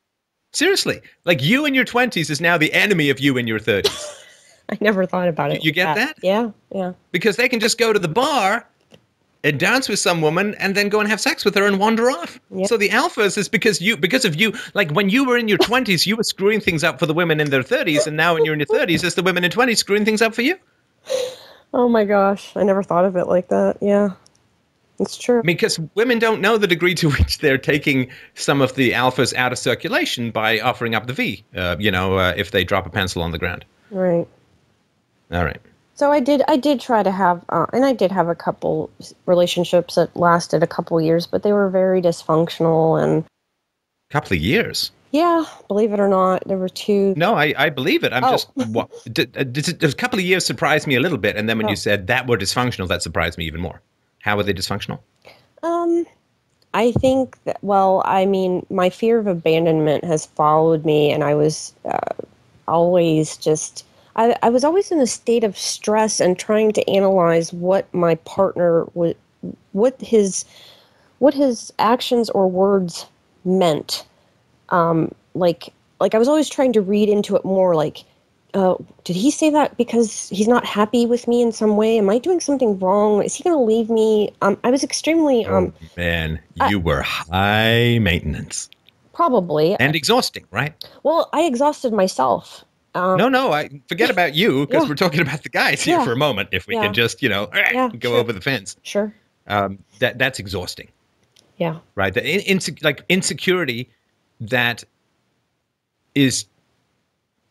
B: seriously like you in your 20s is now the enemy of you in your 30s
C: I never thought about it.
B: You get that?
C: Yeah. Yeah.
B: because they can just go to the bar and dance with some woman and then go and have sex with her and wander off.
C: Yep.
B: So the alphas is because you because of you like when you were in your 20s you were screwing things up for the women in their 30s and now when you're in your 30s it's the women in 20s screwing things up for you.
C: Oh my gosh, I never thought of it like that. Yeah. It's true.
B: Because women don't know the degree to which they're taking some of the alphas out of circulation by offering up the V, uh, you know, uh, if they drop a pencil on the ground.
C: Right.
B: All right.
C: So I did. I did try to have, uh, and I did have a couple relationships that lasted a couple years, but they were very dysfunctional. And A
B: couple of years.
C: yeah, believe it or not, there were two.
B: No, I, I believe it. I'm
C: Oh.
B: just what, did, did, did a couple of years surprised me a little bit, and then when
C: Oh.
B: you said that were dysfunctional, that surprised me even more. How were they dysfunctional?
C: Um, I think that. Well, I mean, my fear of abandonment has followed me, and I was uh, always just. I, I was always in a state of stress and trying to analyze what my partner would, what his, what his actions or words meant. Um, like, like I was always trying to read into it more. Like, uh, did he say that because he's not happy with me in some way? Am I doing something wrong? Is he going to leave me? Um, I was extremely um,
B: oh, man,
C: I-
B: you were high maintenance
C: probably.
B: and exhausting, right?
C: Well, I exhausted myself. Um,
B: No, no, I forget about you because
C: Yeah.
B: we're talking about the guys here
C: Yeah.
B: for a moment. If we
C: Yeah.
B: can just, you know, go
C: sure.
B: over the fence.
C: Sure.
B: um, that that's exhausting,
C: Yeah.
B: right? The in, inse- like insecurity that is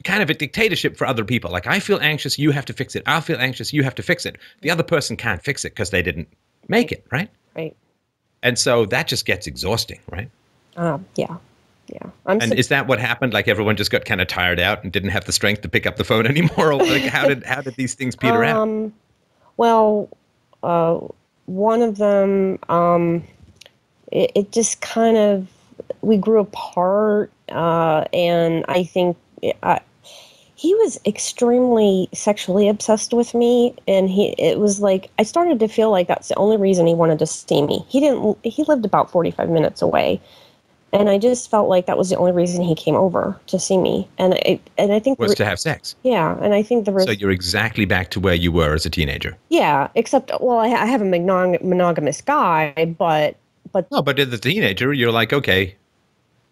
B: kind of a dictatorship for other people. Like I feel anxious, you have to fix it. I feel anxious, you have to fix it. The other person can't fix it because they didn't make it, right?
C: Right.
B: And so that just gets exhausting, right?
C: Um, yeah. Yeah. I'm
B: And is that what happened? Like everyone just got kind of tired out and didn't have the strength to pick up the phone anymore? Like how did how did these things peter out?
C: Um, well, uh, one of them, um, it, it just kind of we grew apart, uh, and I think I, he was extremely sexually obsessed with me, and he it was like I started to feel like that's the only reason he wanted to see me. He didn't. He lived about forty five minutes away. And I just felt like that was the only reason he came over to see me, and I and I think
B: Was
C: re-
B: to have sex.
C: yeah, and I think the re-
B: So you're exactly back to where you were as a teenager.
C: yeah, except well, I, I have a monog- monogamous guy, but but
B: No, but as a teenager, you're like, okay,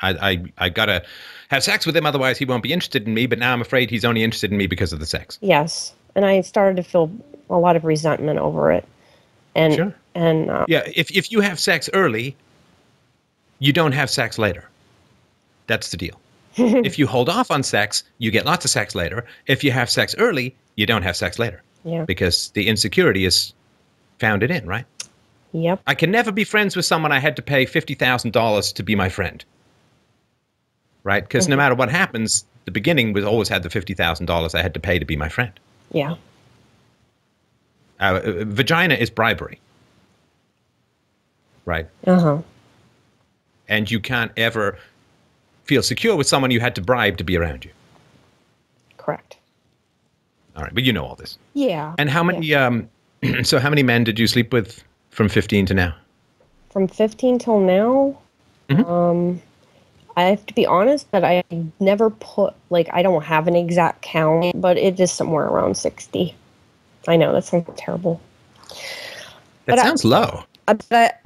B: I, I, I gotta have sex with him, otherwise he won't be interested in me. But now I'm afraid he's only interested in me because of the sex.
C: yes, and I started to feel a lot of resentment over it, and
B: Sure.
C: and uh,
B: Yeah, if if you have sex early, you don't have sex later. That's the deal. if you hold off on sex, you get lots of sex later. If you have sex early, you don't have sex later
C: yeah,
B: because the insecurity is founded in, right?
C: yep,
B: I can never be friends with someone I had to pay $50,000 to be my friend. Right? Because no matter what happens, the beginning was always had the $50,000 I had to pay to be my friend.
C: yeah,
B: Uh, uh, vagina is bribery. Right?
C: uh huh,
B: And you can't ever feel secure with someone you had to bribe to be around you.
C: correct.
B: All right, but you know all this.
C: Yeah,
B: And how many um so how many men did you sleep with from 15 to now?
C: from fifteen till now,
B: Mhm.
C: um, I have to be honest that I never put like I don't have an exact count, but it is somewhere around sixty. I know that sounds terrible.
B: That
C: But I-
B: sounds low.
C: Uh, but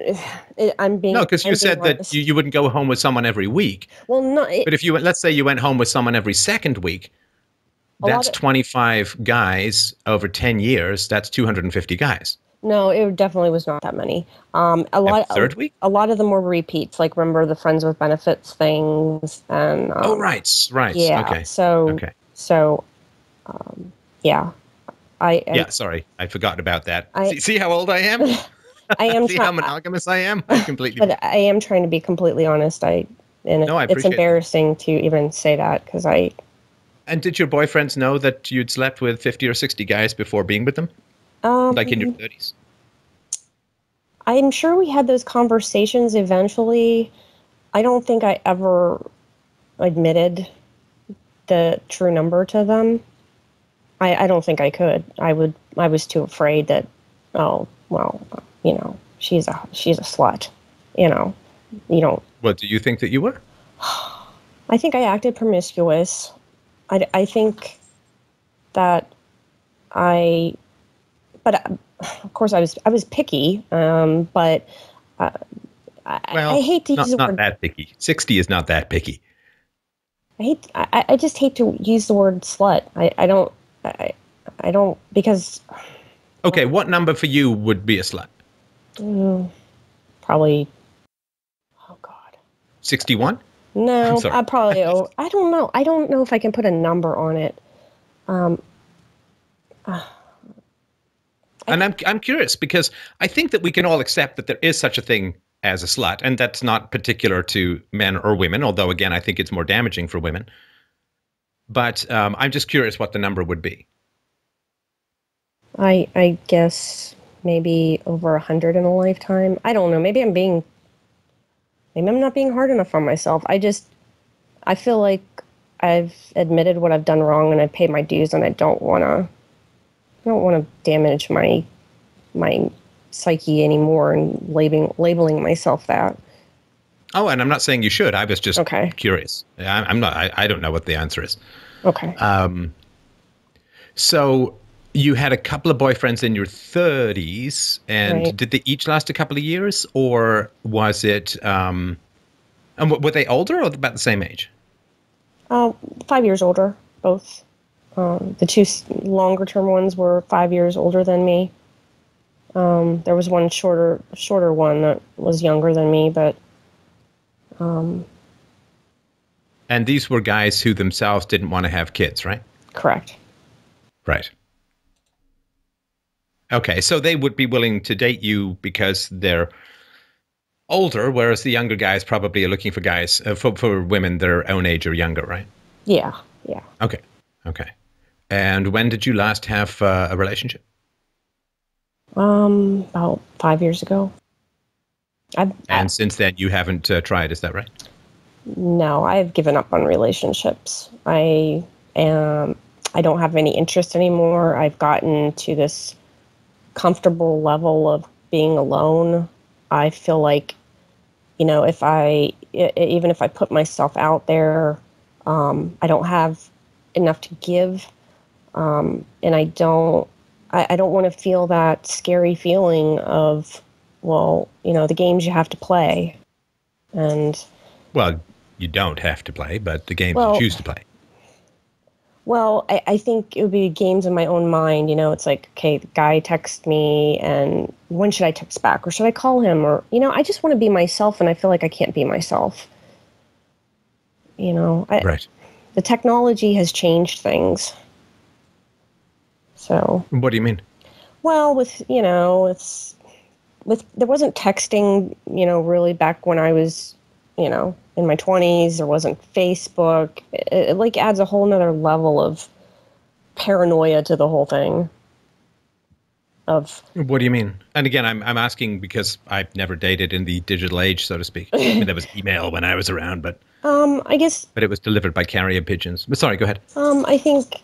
C: I'm being
B: No, because you said that you, you wouldn't go home with someone every week.
C: well, no, it,
B: But if you let's say you went home with someone every second week, that's
C: of-
B: 25 guys over 10 years. That's 250 guys.
C: no, it definitely was not that many. Um, a lot,
B: third week?
C: a lot of them were repeats. Like remember the friends with benefits things, and um,
B: oh, right, right.
C: yeah.
B: Okay.
C: So,
B: Okay.
C: so, um, yeah, I, I,
B: Yeah, sorry, I forgot about that.
C: I-
B: see, see how old I am?
C: I am
B: see how
C: trying,
B: monogamous I am? I completely.
C: but I am trying to be completely honest. I, and
B: No, I
C: it's
B: appreciate that.
C: embarrassing to even say that because I,
B: and did your boyfriends know that you'd slept with 50 or 60 guys before being with them?
C: um,
B: Like in your 30s?
C: I'm sure we had those conversations eventually. I don't think I ever admitted the true number to them. I, I don't think I could. I would. I was too afraid that. Oh well, you know, she's a she's a slut. You know, you don't.
B: What do you think that you were?
C: I think I acted promiscuous. I, I think that I, but uh, of course I was I was picky. Um, but uh, I,
B: Well,
C: I hate to
B: not,
C: use the
B: not
C: word.
B: that picky. 60 is not that picky.
C: I hate. I, I just hate to use the word slut. I, I don't. I, I don't because
B: Okay, what number for you would be a slut?
C: Mm, probably. Oh God.
B: 61?
C: No. I probably. oh, I don't know. I don't know if I can put a number on it. Um,
B: And I'm I'm curious because I think that we can all accept that there is such a thing as a slut, and that's not particular to men or women. Although again, I think it's more damaging for women. But um, I'm just curious what the number would be.
C: I I guess maybe over a hundred in a lifetime. I don't know. Maybe I'm being. Maybe I'm not being hard enough on myself. I just. I feel like I've admitted what I've done wrong and I've paid my dues, and I don't want to. I don't want to damage my my psyche anymore and labeling labeling myself that.
B: Oh, and I'm not saying you should. I was just
C: Okay.
B: curious. I, I'm not. I, I don't know what the answer is.
C: Okay.
B: Um, so you had a couple of boyfriends in your 30s, and
C: Right.
B: did they each last a couple of years, or was it? Um, and w- were they older or about the same age?
C: Uh, five years older, both. Um, the two longer term ones were five years older than me. Um, there was one shorter shorter one that was younger than me, but um,
B: And these were guys who themselves didn't want to have kids, right?
C: correct.
B: Right. Okay, so they would be willing to date you because they're older, whereas the younger guys probably are looking for guys uh, for for women their own age or younger, right?
C: Yeah, yeah.
B: Okay, okay. And when did you last have uh, a relationship?
C: Um, about five years ago. I've,
B: And since then, you haven't uh, tried. Is that right?
C: no, I've given up on relationships. I am. I don't have any interest anymore. I've gotten to this comfortable level of being alone. I feel like, you know, if I, even if I put myself out there, um, I don't have enough to give, um, and I don't. I, I don't want to feel that scary feeling of, well, you know, the games you have to play, and
B: Well, you don't have to play, but the games
C: Well-
B: you choose to play.
C: Well, I, I think it would be games in my own mind. You know, it's like, okay, the guy texts me, and when should I text back, or should I call him, or you know, I just want to be myself, and I feel like I can't be myself. You know, I,
B: Right.
C: the technology has changed things. So,
B: What do you mean?
C: well, with you know, it's with there wasn't texting, you know, really back when I was, you know, in my twenties. There wasn't Facebook. It, it like adds a whole nother level of paranoia to the whole thing. Of
B: What do you mean? And again, I'm I'm asking because I've never dated in the digital age, so to speak. I mean, there was email when I was around, but
C: um, I guess
B: but it was delivered by carrier pigeons. But sorry, go ahead.
C: um, I think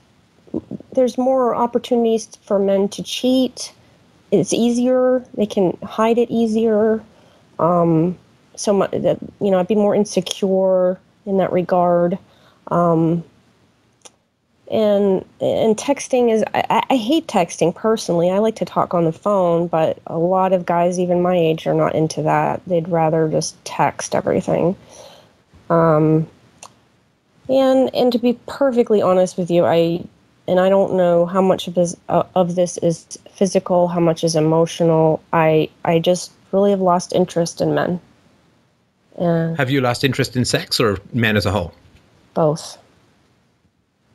C: there's more opportunities for men to cheat. It's easier. They can hide it easier. Um, so mu that you know, I'd be more insecure in that regard. Um, and and texting is I, I- I hate texting personally. I like to talk on the phone, but a lot of guys, even my age, are not into that. They'd rather just text everything. Um, and and to be perfectly honest with you, I and I don't know how much of this uh, of this is physical, how much is emotional. I I just really have lost interest in men. And
B: Have you lost interest in sex or men as a whole?
C: both.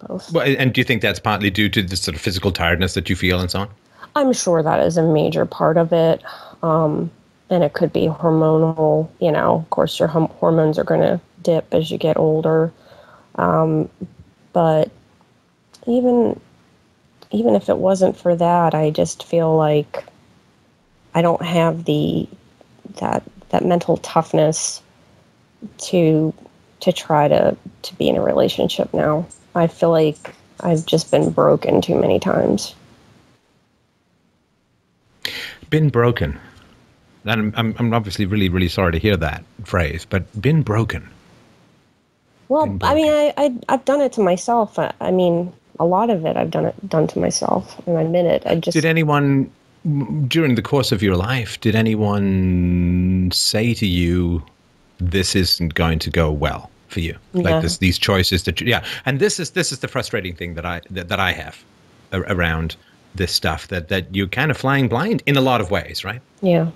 C: Both.
B: Well, and do you think that's partly due to the sort of physical tiredness that you feel and so on?
C: I'm sure that is a major part of it. Um, and it could be hormonal. You know, of course, your hom- hormones are going to dip as you get older. Um, but even even if it wasn't for that, I just feel like I don't have the that that mental toughness to to try to to be in a relationship now. I feel like I've just been broken too many times.
B: Been broken. And I'm, I'm, obviously really, really sorry to hear that phrase, but been broken.
C: Well,
B: been
C: I mean, I, I I've done it to myself. I, I mean, a lot of it I've done it done to myself, and I admit it. I just
B: Did anyone, during the course of your life, did anyone say to you, this isn't going to go well for you?
C: No.
B: Like this, these choices that, you, yeah. And this is, this is the frustrating thing that I, that, that I have around this stuff that, that you're kind of flying blind in a lot of ways, right?
C: yeah,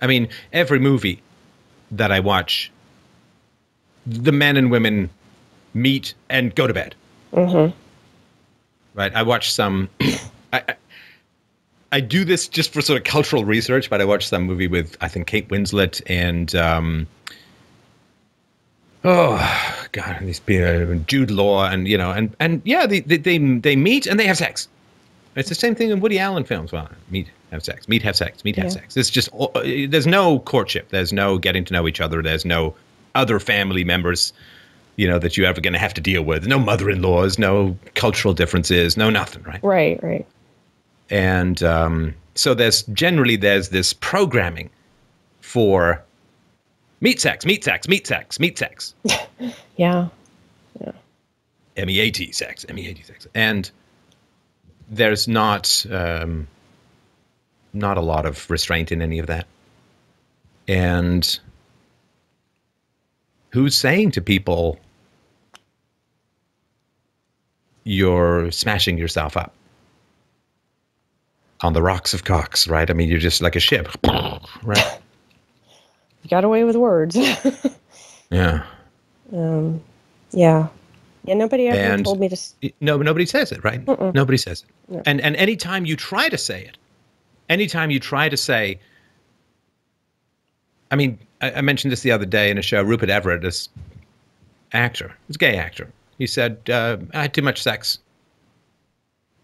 B: I mean, every movie that I watch, the men and women meet and go to bed.
C: mm-hmm.
B: Right? I watch some. I, I do this just for sort of cultural research, but I watched that movie with I think Kate Winslet and um, oh god, and these uh, Jude Law and you know and and yeah, they, they they they meet and they have sex. It's the same thing in Woody Allen films. Well, meet, have sex, meet, have sex, meet, have
C: Yeah.
B: sex. It's just uh, there's no courtship. There's no getting to know each other. There's no other family members, you know, that you're ever going to have to deal with. No mother-in-laws, no cultural differences, no nothing, right?
C: right, right,
B: And um, so there's generally there's this programming for meat sex, meat sex, meat sex, meat sex,
C: yeah, Yeah.
B: M E A T sex, M E A T sex, and there's not um, not a lot of restraint in any of that. And who's saying to people you're smashing yourself up? On the rocks of Cox, right? I mean, you're just like a ship, right?
C: You got away with words.
B: Yeah.
C: um, yeah. Yeah, nobody ever
B: And-
C: told me to. s-
B: No, nobody says it, right?
C: Mm-mm.
B: Nobody says it.
C: No.
B: And and anytime you try to say it, anytime you try to say, I mean, I, I mentioned this the other day in a show. Rupert Everett, this actor, this gay actor, he said uh, I had too much sex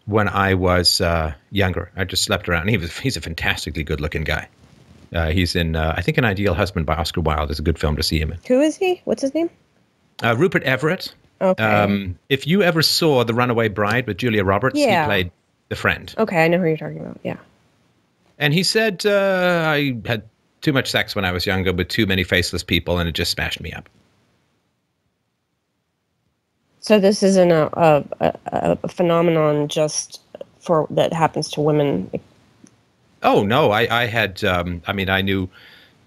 B: when I was uh, younger. I just slept around. He was he's a fantastically good-looking guy. Uh, he's in, uh, I think, An Ideal Husband by Oscar Wilde is a good film to see him in.
C: Who is he? What's his name?
B: Uh, Rupert Everett.
C: Okay.
B: Um, if you ever saw The Runaway Bride with Julia Roberts,
C: Yeah.
B: he played the friend.
C: okay, I know who you're talking about. Yeah.
B: And he said, uh, I had too much sex when I was younger with too many faceless people, and it just smashed me up.
C: So this isn't a a, a, a phenomenon just for that happens to women.
B: Oh, no, I, I had, um, I mean, I knew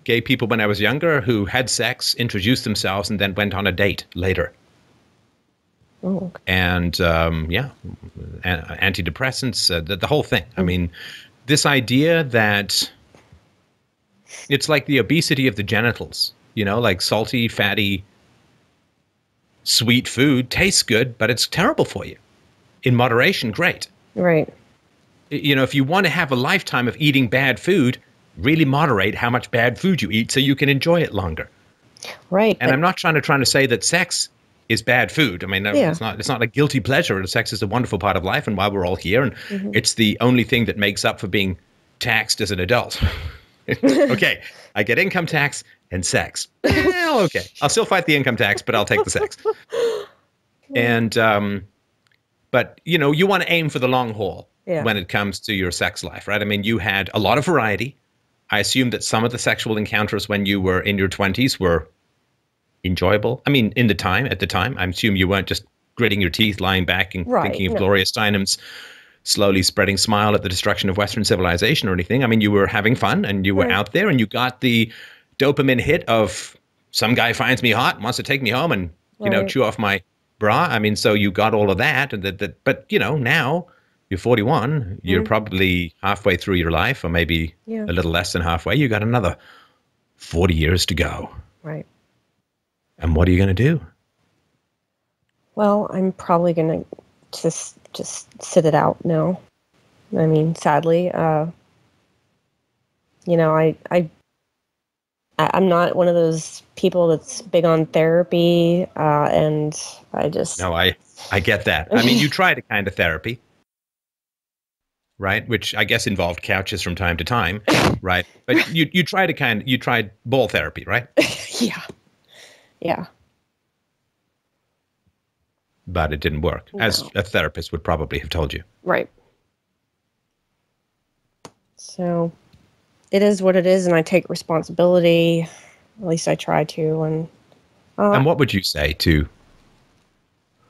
B: gay people when I was younger who had sex, introduced themselves, and then went on a date later.
C: Oh, okay.
B: and um, yeah, a- antidepressants, uh, the, the whole thing. I mean, this idea that it's like the obesity of the genitals, you know, like salty, fatty, sweet food tastes good, but it's terrible for you. In moderation, great.
C: right.
B: You know, if you want to have a lifetime of eating bad food, really moderate how much bad food you eat so you can enjoy it longer.
C: Right.
B: And I'm not trying to trying to say that sex is bad food. I mean,
C: Yeah.
B: it's not. It's not a guilty pleasure. Sex is a wonderful part of life, and why we're all here, and
C: Mm-hmm.
B: it's the only thing that makes up for being taxed as an adult. okay, I get income tax and sex. Well, okay, I'll still fight the income tax, but I'll take the sex. And um, but you know, you want to aim for the long haul
C: Yeah.
B: when it comes to your sex life, right? I mean, you had a lot of variety. I assume that some of the sexual encounters when you were in your twenties were enjoyable. I mean, in the time, at the time, I assume you weren't just gritting your teeth, lying back, and
C: Right,
B: thinking of
C: no.
B: Gloria Steinem's slowly spreading smile at the destruction of Western civilization or anything. I mean, you were having fun and you were
C: Right.
B: out there and you got the dopamine hit of some guy finds me hot, wants to take me home and you know chew off my bra. I mean, so you got all of that, and that, that but you know now. You're 41. You're
C: Mm.
B: probably halfway through your life, or maybe
C: Yeah.
B: a little less than halfway. You got another 40 years to go.
C: right.
B: And what are you going to do?
C: Well, I'm probably gonna just just sit it out now. I mean, sadly, uh, you know, I I I- I'm not one of those people that's big on therapy, uh, and I just
B: No, I I get that. I mean, you tried a kind of therapy, right? Which I guess involved couches from time to time, right? But you you tried a kind you tried ball therapy, right?
C: yeah, yeah,
B: But it didn't work, as a therapist would probably have told you.
C: right. So it is what it is, and I take responsibility. At least I try to, and uh,
B: And what would you say to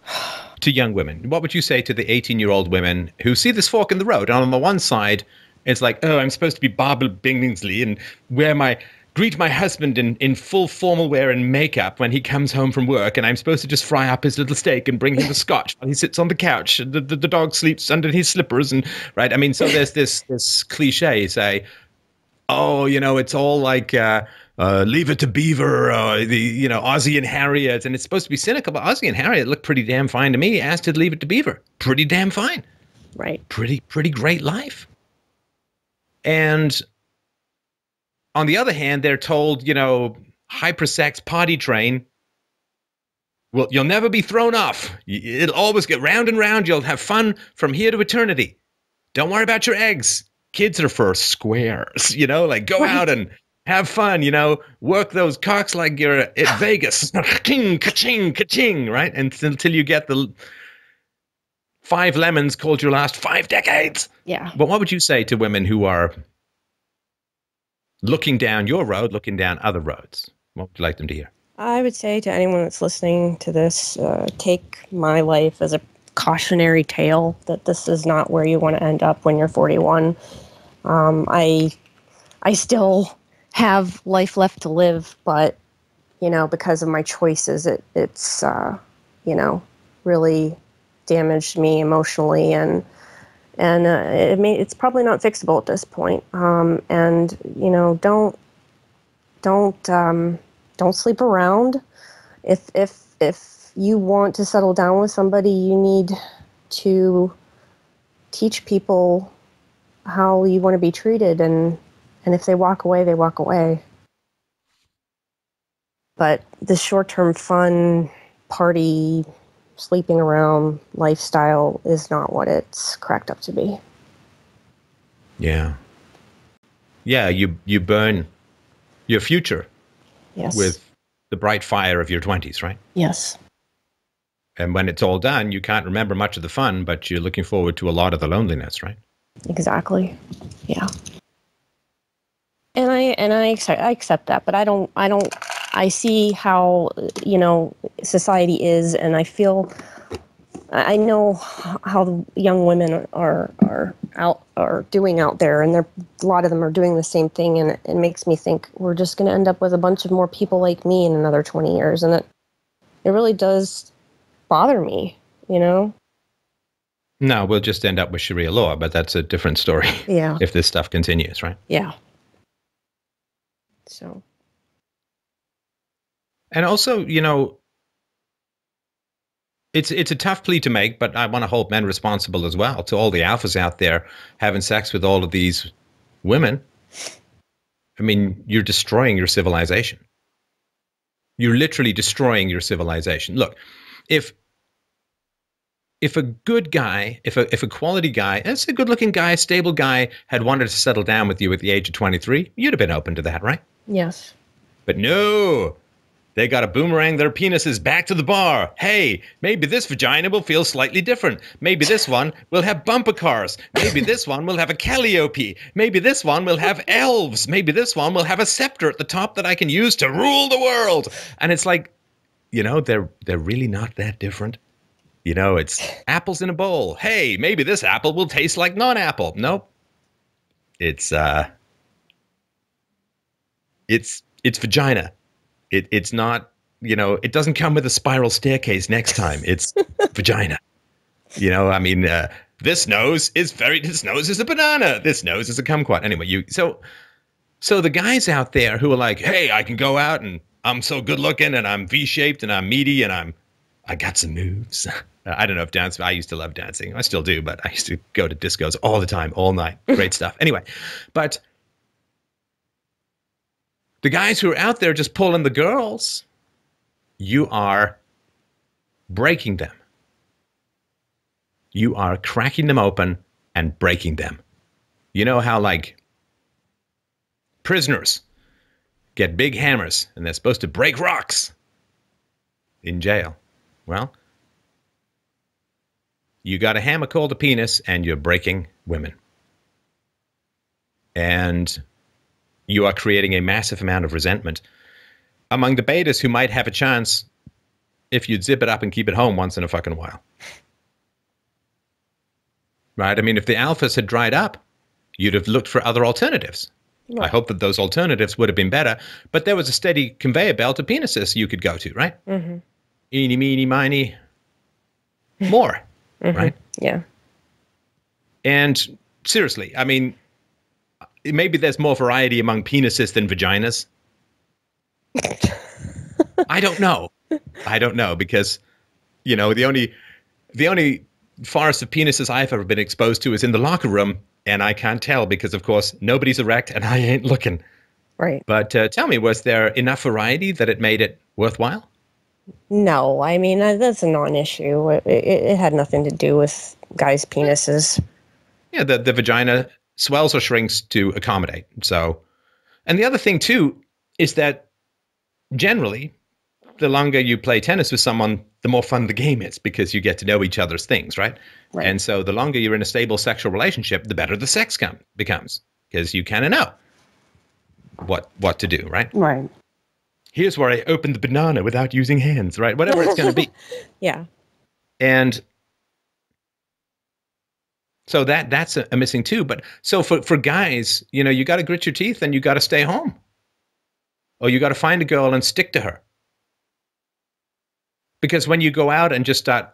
B: to young women? What would you say to the 18-year-old women who see this fork in the road? And on the one side, it's like, oh, I'm supposed to be Barbara Billingsley and wear my greet my husband in, in full formal wear and makeup when he comes home from work, and I'm supposed to just fry up his little steak and bring him the scotch while he sits on the couch. The, the, the dog sleeps under his slippers, and right. I mean, so there's this this cliche say, oh, you know, it's all like uh, uh, Leave It to Beaver, uh, the you know Ozzie and Harriet, and it's supposed to be cynical, but Ozzie and Harriet look pretty damn fine to me. As did Leave It to Beaver, pretty damn fine,
C: right,
B: pretty pretty great life. And on the other hand, they're told, you know, hypersex potty train. Well, you'll never be thrown off. It'll always get round and round. You'll have fun from here to eternity. Don't worry about your eggs. Kids are for squares, you know, like go
C: Right.
B: out and have fun, you know, work those cocks like you're at Vegas. Ka-ching, ka-ching, ka-ching, right? And until you get the five lemons called your last five decades.
C: yeah.
B: But what would you say to women who are looking down your road, looking down other roads? What would you like them to hear?
C: I would say to anyone that's listening to this, uh, take my life as a cautionary tale that this is not where you want to end up when you're 41. Um, I, I still have life left to live, but you know, because of my choices, it it's uh, you know really damaged me emotionally, and and uh, it may, it's probably not fixable at this point. Um, and you know, don't don't um, don't sleep around. If if if you want to settle down with somebody, you need to teach people how you want to be treated, and and if they walk away, they walk away. But the short-term fun party sleeping around lifestyle is not what it's cracked up to be.
B: Yeah. Yeah, you you burn your future
C: Yes.
B: with the bright fire of your 20s, right?
C: yes.
B: And when it's all done, you can't remember much of the fun, but you're looking forward to a lot of the loneliness, right?
C: Exactly. Yeah. And I and I accept, I accept that, but I don't I don't I see how you know society is, and I feel I know how young women are are out are doing out there, and a lot of them are doing the same thing, and it, it makes me think we're just going to end up with a bunch of more people like me in another twenty years, and it it really does bother me, you know.
B: No, we'll just end up with Sharia law, but that's a different story
C: Yeah.
B: if this stuff continues, right?
C: Yeah. So.
B: And also, you know, it's it's a tough plea to make, but I want to hold men responsible as well to all the alphas out there having sex with all of these women. I mean, you're destroying your civilization. You're literally destroying your civilization. Look, if if a good guy, if a if a quality guy, it's a good-looking guy, stable guy, had wanted to settle down with you at the age of 23, you'd have been open to that, right?
C: Yes.
B: But no, they got to boomerang their penises back to the bar. Hey, maybe this vagina will feel slightly different. Maybe this one will have bumper cars. Maybe this one will have a calliope. Maybe this one will have elves. Maybe this one will have a scepter at the top that I can use to rule the world. And it's like, you know, they're they're really not that different. You know, it's apples in a bowl. Hey, maybe this apple will taste like non-apple. Nope. It's uh it's it's vagina. It it's not, you know, it doesn't come with a spiral staircase next time. It's vagina. You know, I mean, uh, this nose is very this nose is a banana. This nose is a kumquat. Anyway, you so so the guys out there who are like, "Hey, I can go out and I'm so good looking and I'm V-shaped and I'm meaty and I'm I got some moves." I don't know if dance. I used to love dancing. I still do, but I used to go to discos all the time, all night. Great stuff. Anyway, but the guys who are out there just pulling the girls, you are breaking them. You are cracking them open and breaking them. You know how, like, prisoners get big hammers and they're supposed to break rocks in jail. Well, you got a hammer called a penis and you're breaking women. And you are creating a massive amount of resentment among the betas who might have a chance if you'd zip it up and keep it home once in a fucking while. Right? I mean, if the alphas had dried up, you'd have looked for other alternatives. I hope that those alternatives would have been better, but there was a steady conveyor belt of penises you could go to, right?
C: Mm-hmm.
B: Eeny, meeny, miny, more, right?
C: Yeah.
B: And seriously, I mean, maybe there's more variety among penises than vaginas. I don't know. I don't know because, you know, the only the only forest of penises I've ever been exposed to is in the locker room, and I can't tell because, of course, nobody's erect and I ain't looking.
C: Right.
B: But uh, tell me, was there enough variety that it made it worthwhile?
C: No, I mean that's a non-issue. It, it, it had nothing to do with guys' penises.
B: Yeah, the, the vagina swells or shrinks to accommodate. So, and the other thing too is that generally, the longer you play tennis with someone, the more fun the game is because you get to know each other's things, right?
C: Right.
B: And so, the longer you're in a stable sexual relationship, the better the sex come, becomes because you kind of know what what to do, right?
C: Right.
B: Here's where I open the banana without using hands, right? Whatever it's going to be.
C: Yeah.
B: and so that that's a, a missing too but so for for guys you know you got to grit your teeth and you got to stay home or you got to find a girl and stick to her because when you go out and just start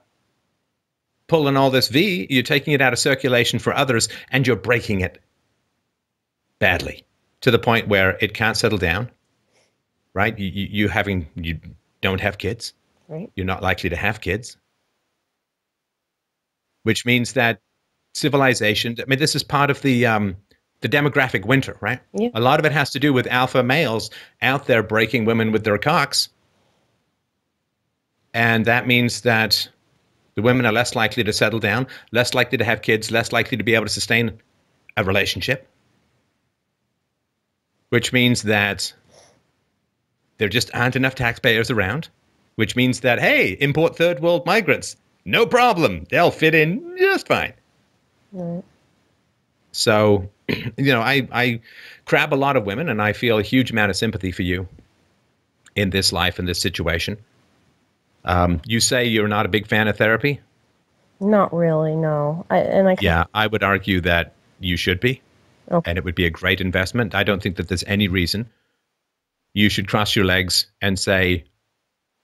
B: pulling all this V, you're taking it out of circulation for others, and you're breaking it badly to the point where it can't settle down. Right? You, you, you having you don't have kids.
C: Right.
B: You're not likely to have kids. Which means that civilization. I mean, this is part of the um, the demographic winter, right?
C: Yeah.
B: A lot of it has to do with alpha males out there breaking women with their cocks, and that means that the women are less likely to settle down, less likely to have kids, less likely to be able to sustain a relationship. Which means that there just aren't enough taxpayers around. Which means that hey, import third world migrants, no problem, they'll fit in just fine.
C: Right.
B: So, you know, I, I crab a lot of women and I feel a huge amount of sympathy for you in this life, in this situation. Um, you say you're not a big fan of therapy.
C: Not really, no. I, and I
B: Yeah, I would argue that you should be,
C: Okay.
B: and it would be a great investment. I don't think that there's any reason you should cross your legs and say,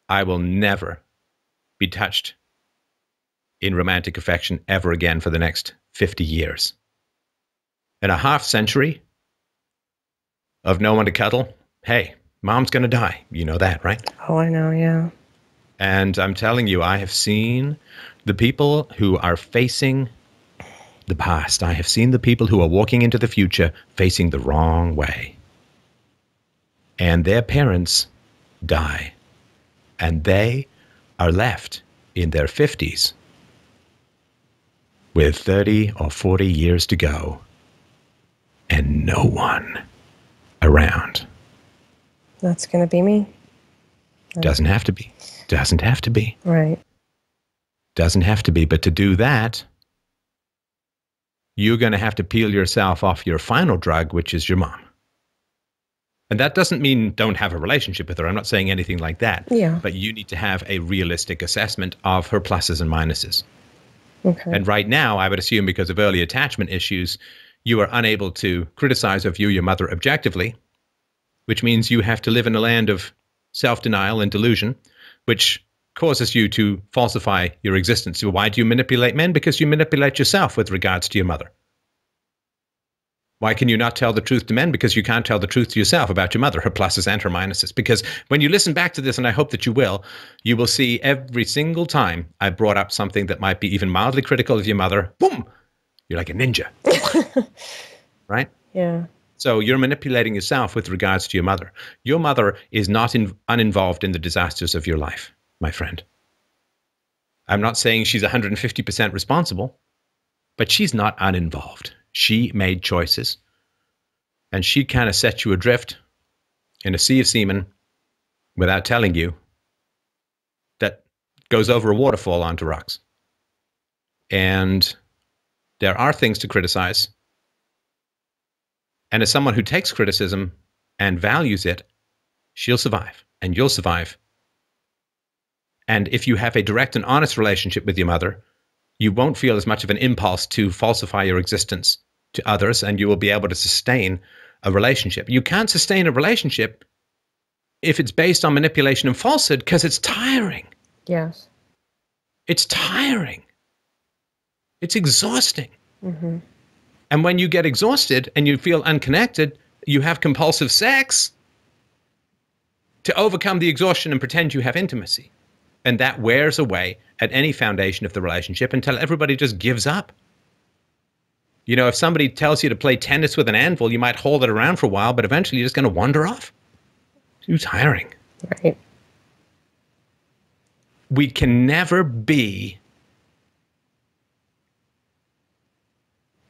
B: I will never be touched in romantic affection ever again for the next 50 years. In a half century of no one to cuddle, hey, mom's going to die. You know that, right?
C: Oh, I know, yeah.
B: And I'm telling you, I have seen the people who are facing the past. I have seen the people who are walking into the future facing the wrong way. And their parents die. And they are left in their 50s with 30 or 40 years to go and no one around.
C: That's going to be me.
B: Doesn't have to be. Doesn't have to be.
C: Right.
B: Doesn't have to be. But to do that, you're going to have to peel yourself off your final drug, which is your mom. And that doesn't mean don't have a relationship with her. I'm not saying anything like that.
C: Yeah.
B: But you need to have a realistic assessment of her pluses and minuses.
C: Okay.
B: And right now, I would assume because of early attachment issues, you are unable to criticize or view your mother objectively, which means you have to live in a land of self denial and delusion, which causes you to falsify your existence. Why do you manipulate men? Because you manipulate yourself with regards to your mother. Why can you not tell the truth to men? Because you can't tell the truth to yourself about your mother, her pluses and her minuses. Because when you listen back to this, and I hope that you will, you will see every single time I brought up something that might be even mildly critical of your mother, boom, you're like a ninja. right?
C: yeah.
B: So you're manipulating yourself with regards to your mother. Your mother is not in, uninvolved in the disasters of your life, my friend. I'm not saying she's 150% responsible, but she's not uninvolved. She made choices, and she kind of set you adrift in a sea of semen without telling you that goes over a waterfall onto rocks. And there are things to criticize. And as someone who takes criticism and values it, she'll survive and you'll survive. And if you have a direct and honest relationship with your mother, you won't feel as much of an impulse to falsify your existence to others and you will be able to sustain a relationship. You can't sustain a relationship if it's based on manipulation and falsehood because it's tiring.
C: Yes.
B: It's tiring. It's exhausting.
C: Mm-hmm.
B: And when you get exhausted and you feel unconnected, you have compulsive sex to overcome the exhaustion and pretend you have intimacy. And that wears away at any foundation of the relationship until everybody just gives up. You know, if somebody tells you to play tennis with an anvil, you might hold it around for a while, but eventually you're just going to wander off. Too tiring.
C: Right.
B: We can never be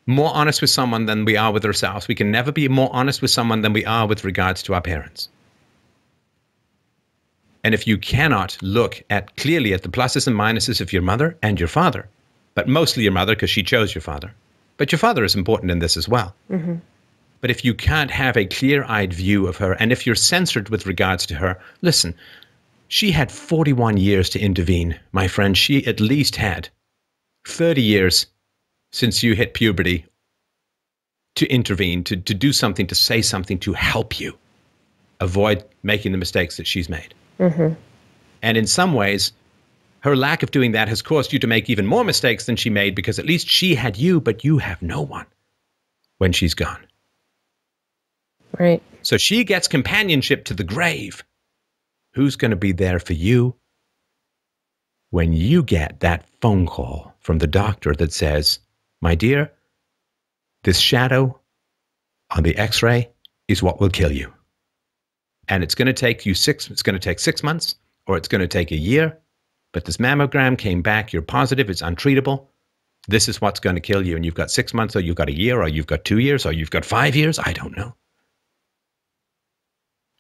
B: more honest with someone than we are with ourselves. We can never be more honest with someone than we are with regards to our parents. And if you cannot look at clearly at the pluses and minuses of your mother and your father, but mostly your mother because she chose your father, but your father is important in this as well.
C: Mm-hmm.
B: But if you can't have a clear eyed view of her, and if you're censored with regards to her, listen, she had 41 years to intervene, my friend. She at least had 30 years since you hit puberty to intervene, to, to do something, to say something, to help you avoid making the mistakes that she's made.
C: Mm-hmm.
B: And in some ways, Her lack of doing that has caused you to make even more mistakes than she made because at least she had you, but you have no one when she's gone.
C: Right.
B: So she gets companionship to the grave. Who's going to be there for you when you get that phone call from the doctor that says, My dear, this shadow on the x ray is what will kill you. And it's going to take you six, it's going to take six months or it's going to take a year. But this mammogram came back, you're positive, it's untreatable. This is what's going to kill you. And you've got six months, or you've got a year, or you've got two years, or you've got five years. I don't know.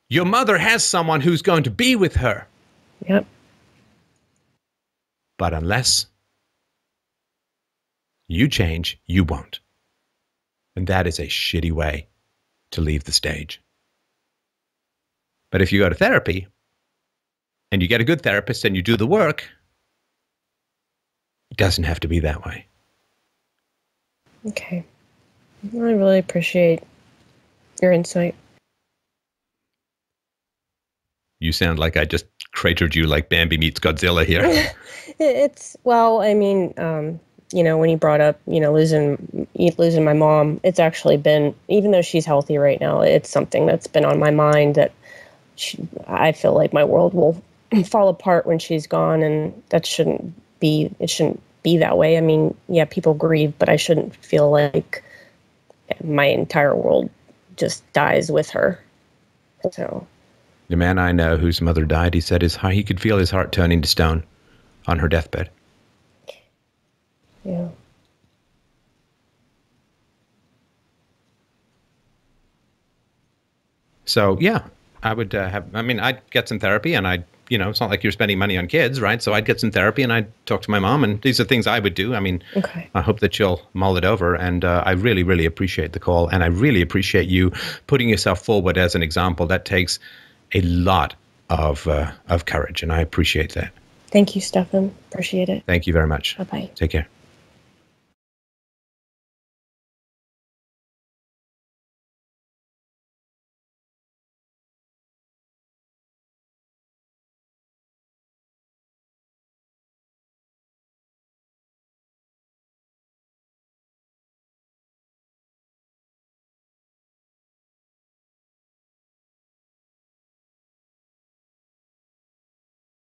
B: Your mother has someone who's going to be with her.
C: Yep.
B: But unless you change, you won't. And that is a shitty way to leave the stage. But if you go to therapy and you get a good therapist and you do the work, it doesn't have to be that way.
C: Okay. I really appreciate your insight.
B: You sound like I just cratered you like Bambi meets Godzilla here.
C: it's well, I mean, um, you know, when you brought up, you know, losing losing my mom, it's actually been even though she's healthy right now, it's something that's been on my mind that she, I feel like my world will fall apart when she's gone, and that shouldn't be. It shouldn't be that way. I mean, yeah, people grieve, but I shouldn't feel like my entire world just dies with her. So
B: the man I know whose mother died, he said his he could feel his heart turning to stone on her deathbed.
C: Yeah.
B: So yeah, I would uh, have. I mean, I'd get some therapy, and I'd you know, it's not like you're spending money on kids, right? So I'd get some therapy and I'd talk to my mom, and these are things I would do. I mean,
C: okay.
B: I hope that you'll mull it over, and uh, I really, really appreciate the call, and I really appreciate you putting yourself forward as an example. That takes a lot of uh, of courage, and I appreciate that.
C: Thank you, Stefan. Appreciate it.
B: Thank you very much.
C: Bye bye.
B: Take care.